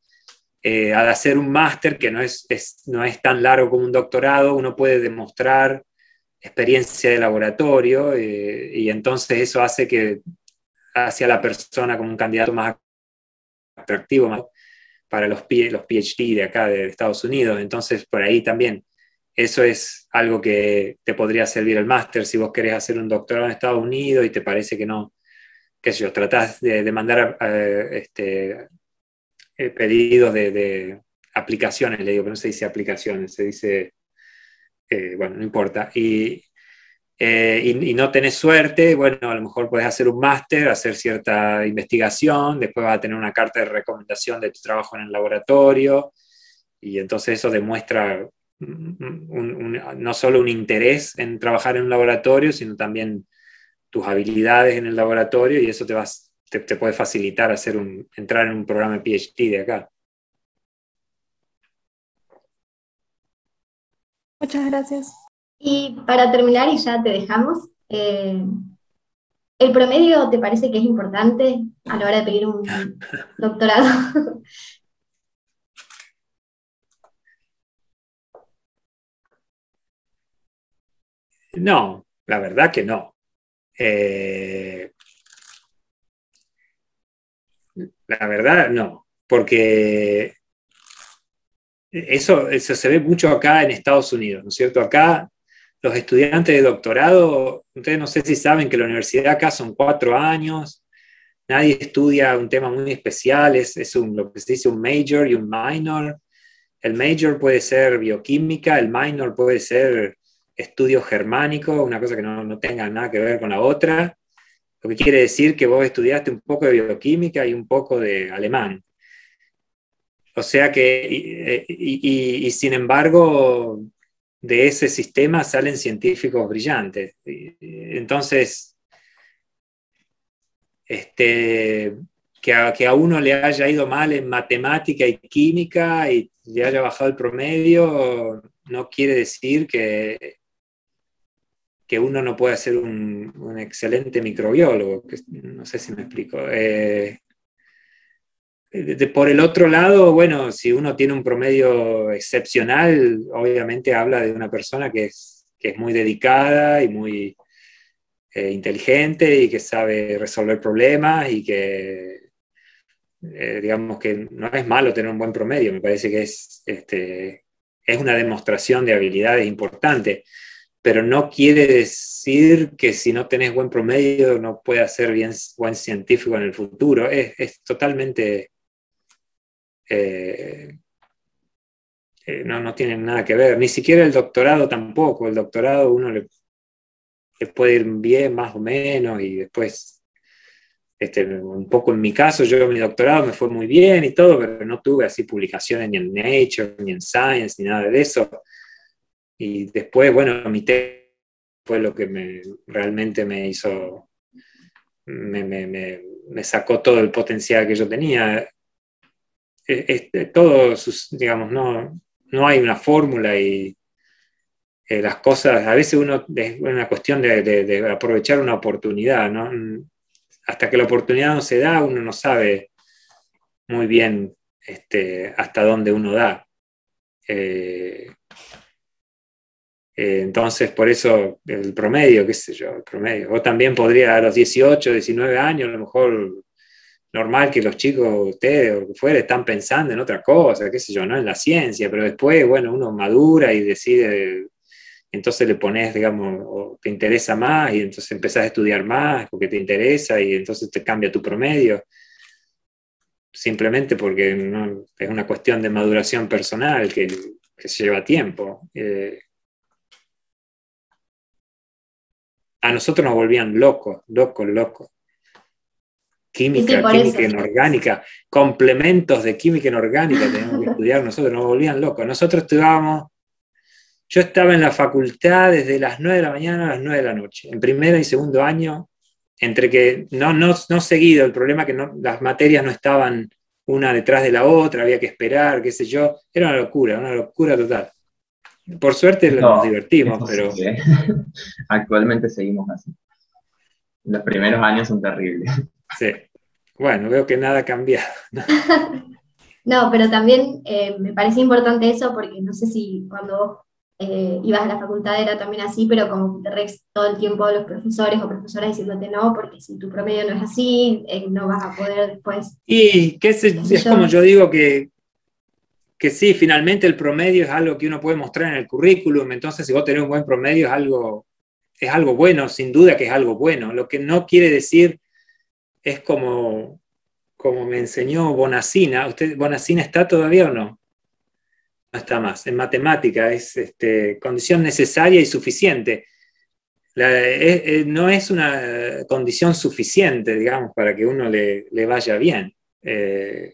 eh, al hacer un máster que no es, no es tan largo como un doctorado, uno puede demostrar experiencia de laboratorio eh, y entonces eso hace que hacia la persona como un candidato más atractivo para los, los PhD de acá de Estados Unidos. Entonces, por ahí también, eso es algo que te podría servir el máster si vos querés hacer un doctorado en Estados Unidos y te parece que no, qué sé yo, tratás de, mandar este, eh, pedidos de, aplicaciones, le digo, pero no se dice aplicaciones, se dice, eh, bueno, no importa. Y, eh, y, no tenés suerte, bueno, a lo mejor puedes hacer un máster, hacer cierta investigación, después vas a tener una carta de recomendación de tu trabajo en el laboratorio, y entonces eso demuestra no solo un interés en trabajar en un laboratorio, sino también tus habilidades en el laboratorio, y eso te, vas, te, puede facilitar hacer un, entrar en un programa de PhD de acá. Muchas gracias. Y para terminar, y ya te dejamos, eh, ¿el promedio te parece que es importante a la hora de pedir un *laughs* doctorado? No, la verdad que no. Eh, la verdad no, porque eso, se ve mucho acá en Estados Unidos, ¿no es cierto? Acá los estudiantes de doctorado, ustedes no sé si saben que la universidad acá son cuatro años, nadie estudia un tema muy especial, es, es un, lo que se dice un major y un minor. El major puede ser bioquímica, el minor puede ser estudio germánico, una cosa que no, no tenga nada que ver con la otra, lo que quiere decir que vos estudiaste un poco de bioquímica y un poco de alemán. O sea que, y sin embargo, de ese sistema salen científicos brillantes. Entonces, este, que, a, que a uno le haya ido mal en matemática y química y le haya bajado el promedio, no quiere decir que, que uno no pueda ser un, excelente microbiólogo. no sé si me explico. Eh, por el otro lado, bueno, si uno tiene un promedio excepcional, obviamente habla de una persona que es, es muy dedicada y muy eh, inteligente y que sabe resolver problemas y que, eh, digamos que no es malo tener un buen promedio, me parece que es, este, es una demostración de habilidades importante, pero no quiere decir que si no tenés buen promedio no puedas ser bien, buen científico en el futuro. Es, es totalmente eh, eh, no, no tienen nada que ver, ni siquiera el doctorado tampoco, el doctorado uno le, puede ir bien más o menos y después, este, un poco en mi caso, yo mi doctorado me fue muy bien y todo, pero no tuve así publicaciones ni en Nature, ni en Science, ni nada de eso. Y después, bueno, mi tema fue lo que me, realmente me hizo, me, me, me sacó todo el potencial que yo tenía este, todo, digamos, no, no hay una fórmula y eh, las cosas, a veces uno es una cuestión de, aprovechar una oportunidad, ¿no? Hasta que la oportunidad no se da, uno no sabe muy bien este, hasta dónde uno da. Eh, entonces, por eso el promedio, qué sé yo, el promedio. O también podría a los 18, 19 años, a lo mejor normal que los chicos, ustedes o que fuera, están pensando en otra cosa, qué sé yo, no en la ciencia, pero después, bueno, uno madura y decide, entonces le pones, digamos, o te interesa más y entonces empezás a estudiar más porque te interesa y entonces te cambia tu promedio. Simplemente porque no, es una cuestión de maduración personal que, que lleva tiempo. Eh, a nosotros nos volvían locos, locos, locos química, química inorgánica, complementos de química inorgánica tenemos que *laughs* estudiar nosotros, nos volvían locos. Nosotros estudiábamos, yo estaba en la facultad desde las 9 de la mañana a las 9 de la noche, en primero y segundo año, entre que no, no, no seguido, el problema que no, las materias no estaban una detrás de la otra, había que esperar, qué sé yo, era una locura, una locura total. Por suerte nos divertimos, pero... *laughs* Actualmente seguimos así. Los primeros años son terribles. Sí. Bueno, veo que nada ha cambiado. *laughs* No, pero también eh, me parece importante eso porque no sé si cuando vos eh, ibas a la facultad era también así, pero como que te rex todo el tiempo los profesores o profesoras diciéndote no, porque si tu promedio no es así, eh, no vas a poder después. Y que es, es como yo digo que, que sí, finalmente el promedio es algo que uno puede mostrar en el currículum, entonces si vos tenés un buen promedio es algo, es algo bueno, sin duda que es algo bueno. Lo que no quiere decir es como, como me enseñó Bonacina. ¿Usted, Bonacina está todavía o no? No está más. En matemática es este, condición necesaria y suficiente. no es una condición suficiente, digamos, para que uno le, vaya bien. Eh,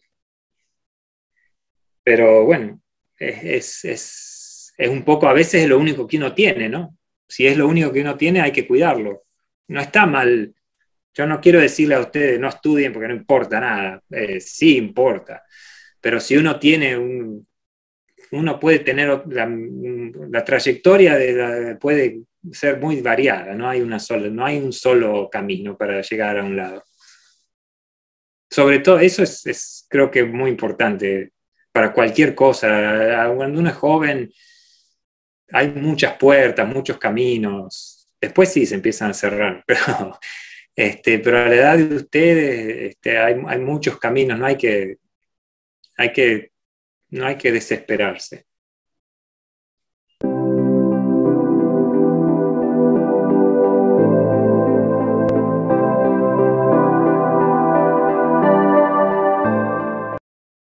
pero bueno, es, es, un poco, a veces es lo único que uno tiene, ¿no? Si es lo único que uno tiene, hay que cuidarlo. No está mal. Yo no quiero decirle a ustedes, no estudien porque no importa nada. Eh, sí importa. Pero si uno tiene un, uno puede tener la, trayectoria de puede ser muy variada, no hay, una sola, no hay un solo camino para llegar a un lado. Sobre todo, eso es, es creo que muy importante para cualquier cosa. Cuando uno es joven, hay muchas puertas, muchos caminos. Después sí se empiezan a cerrar, *laughs* pero, este, pero a la edad de ustedes este, hay, muchos caminos, no hay que, hay que, no hay que desesperarse.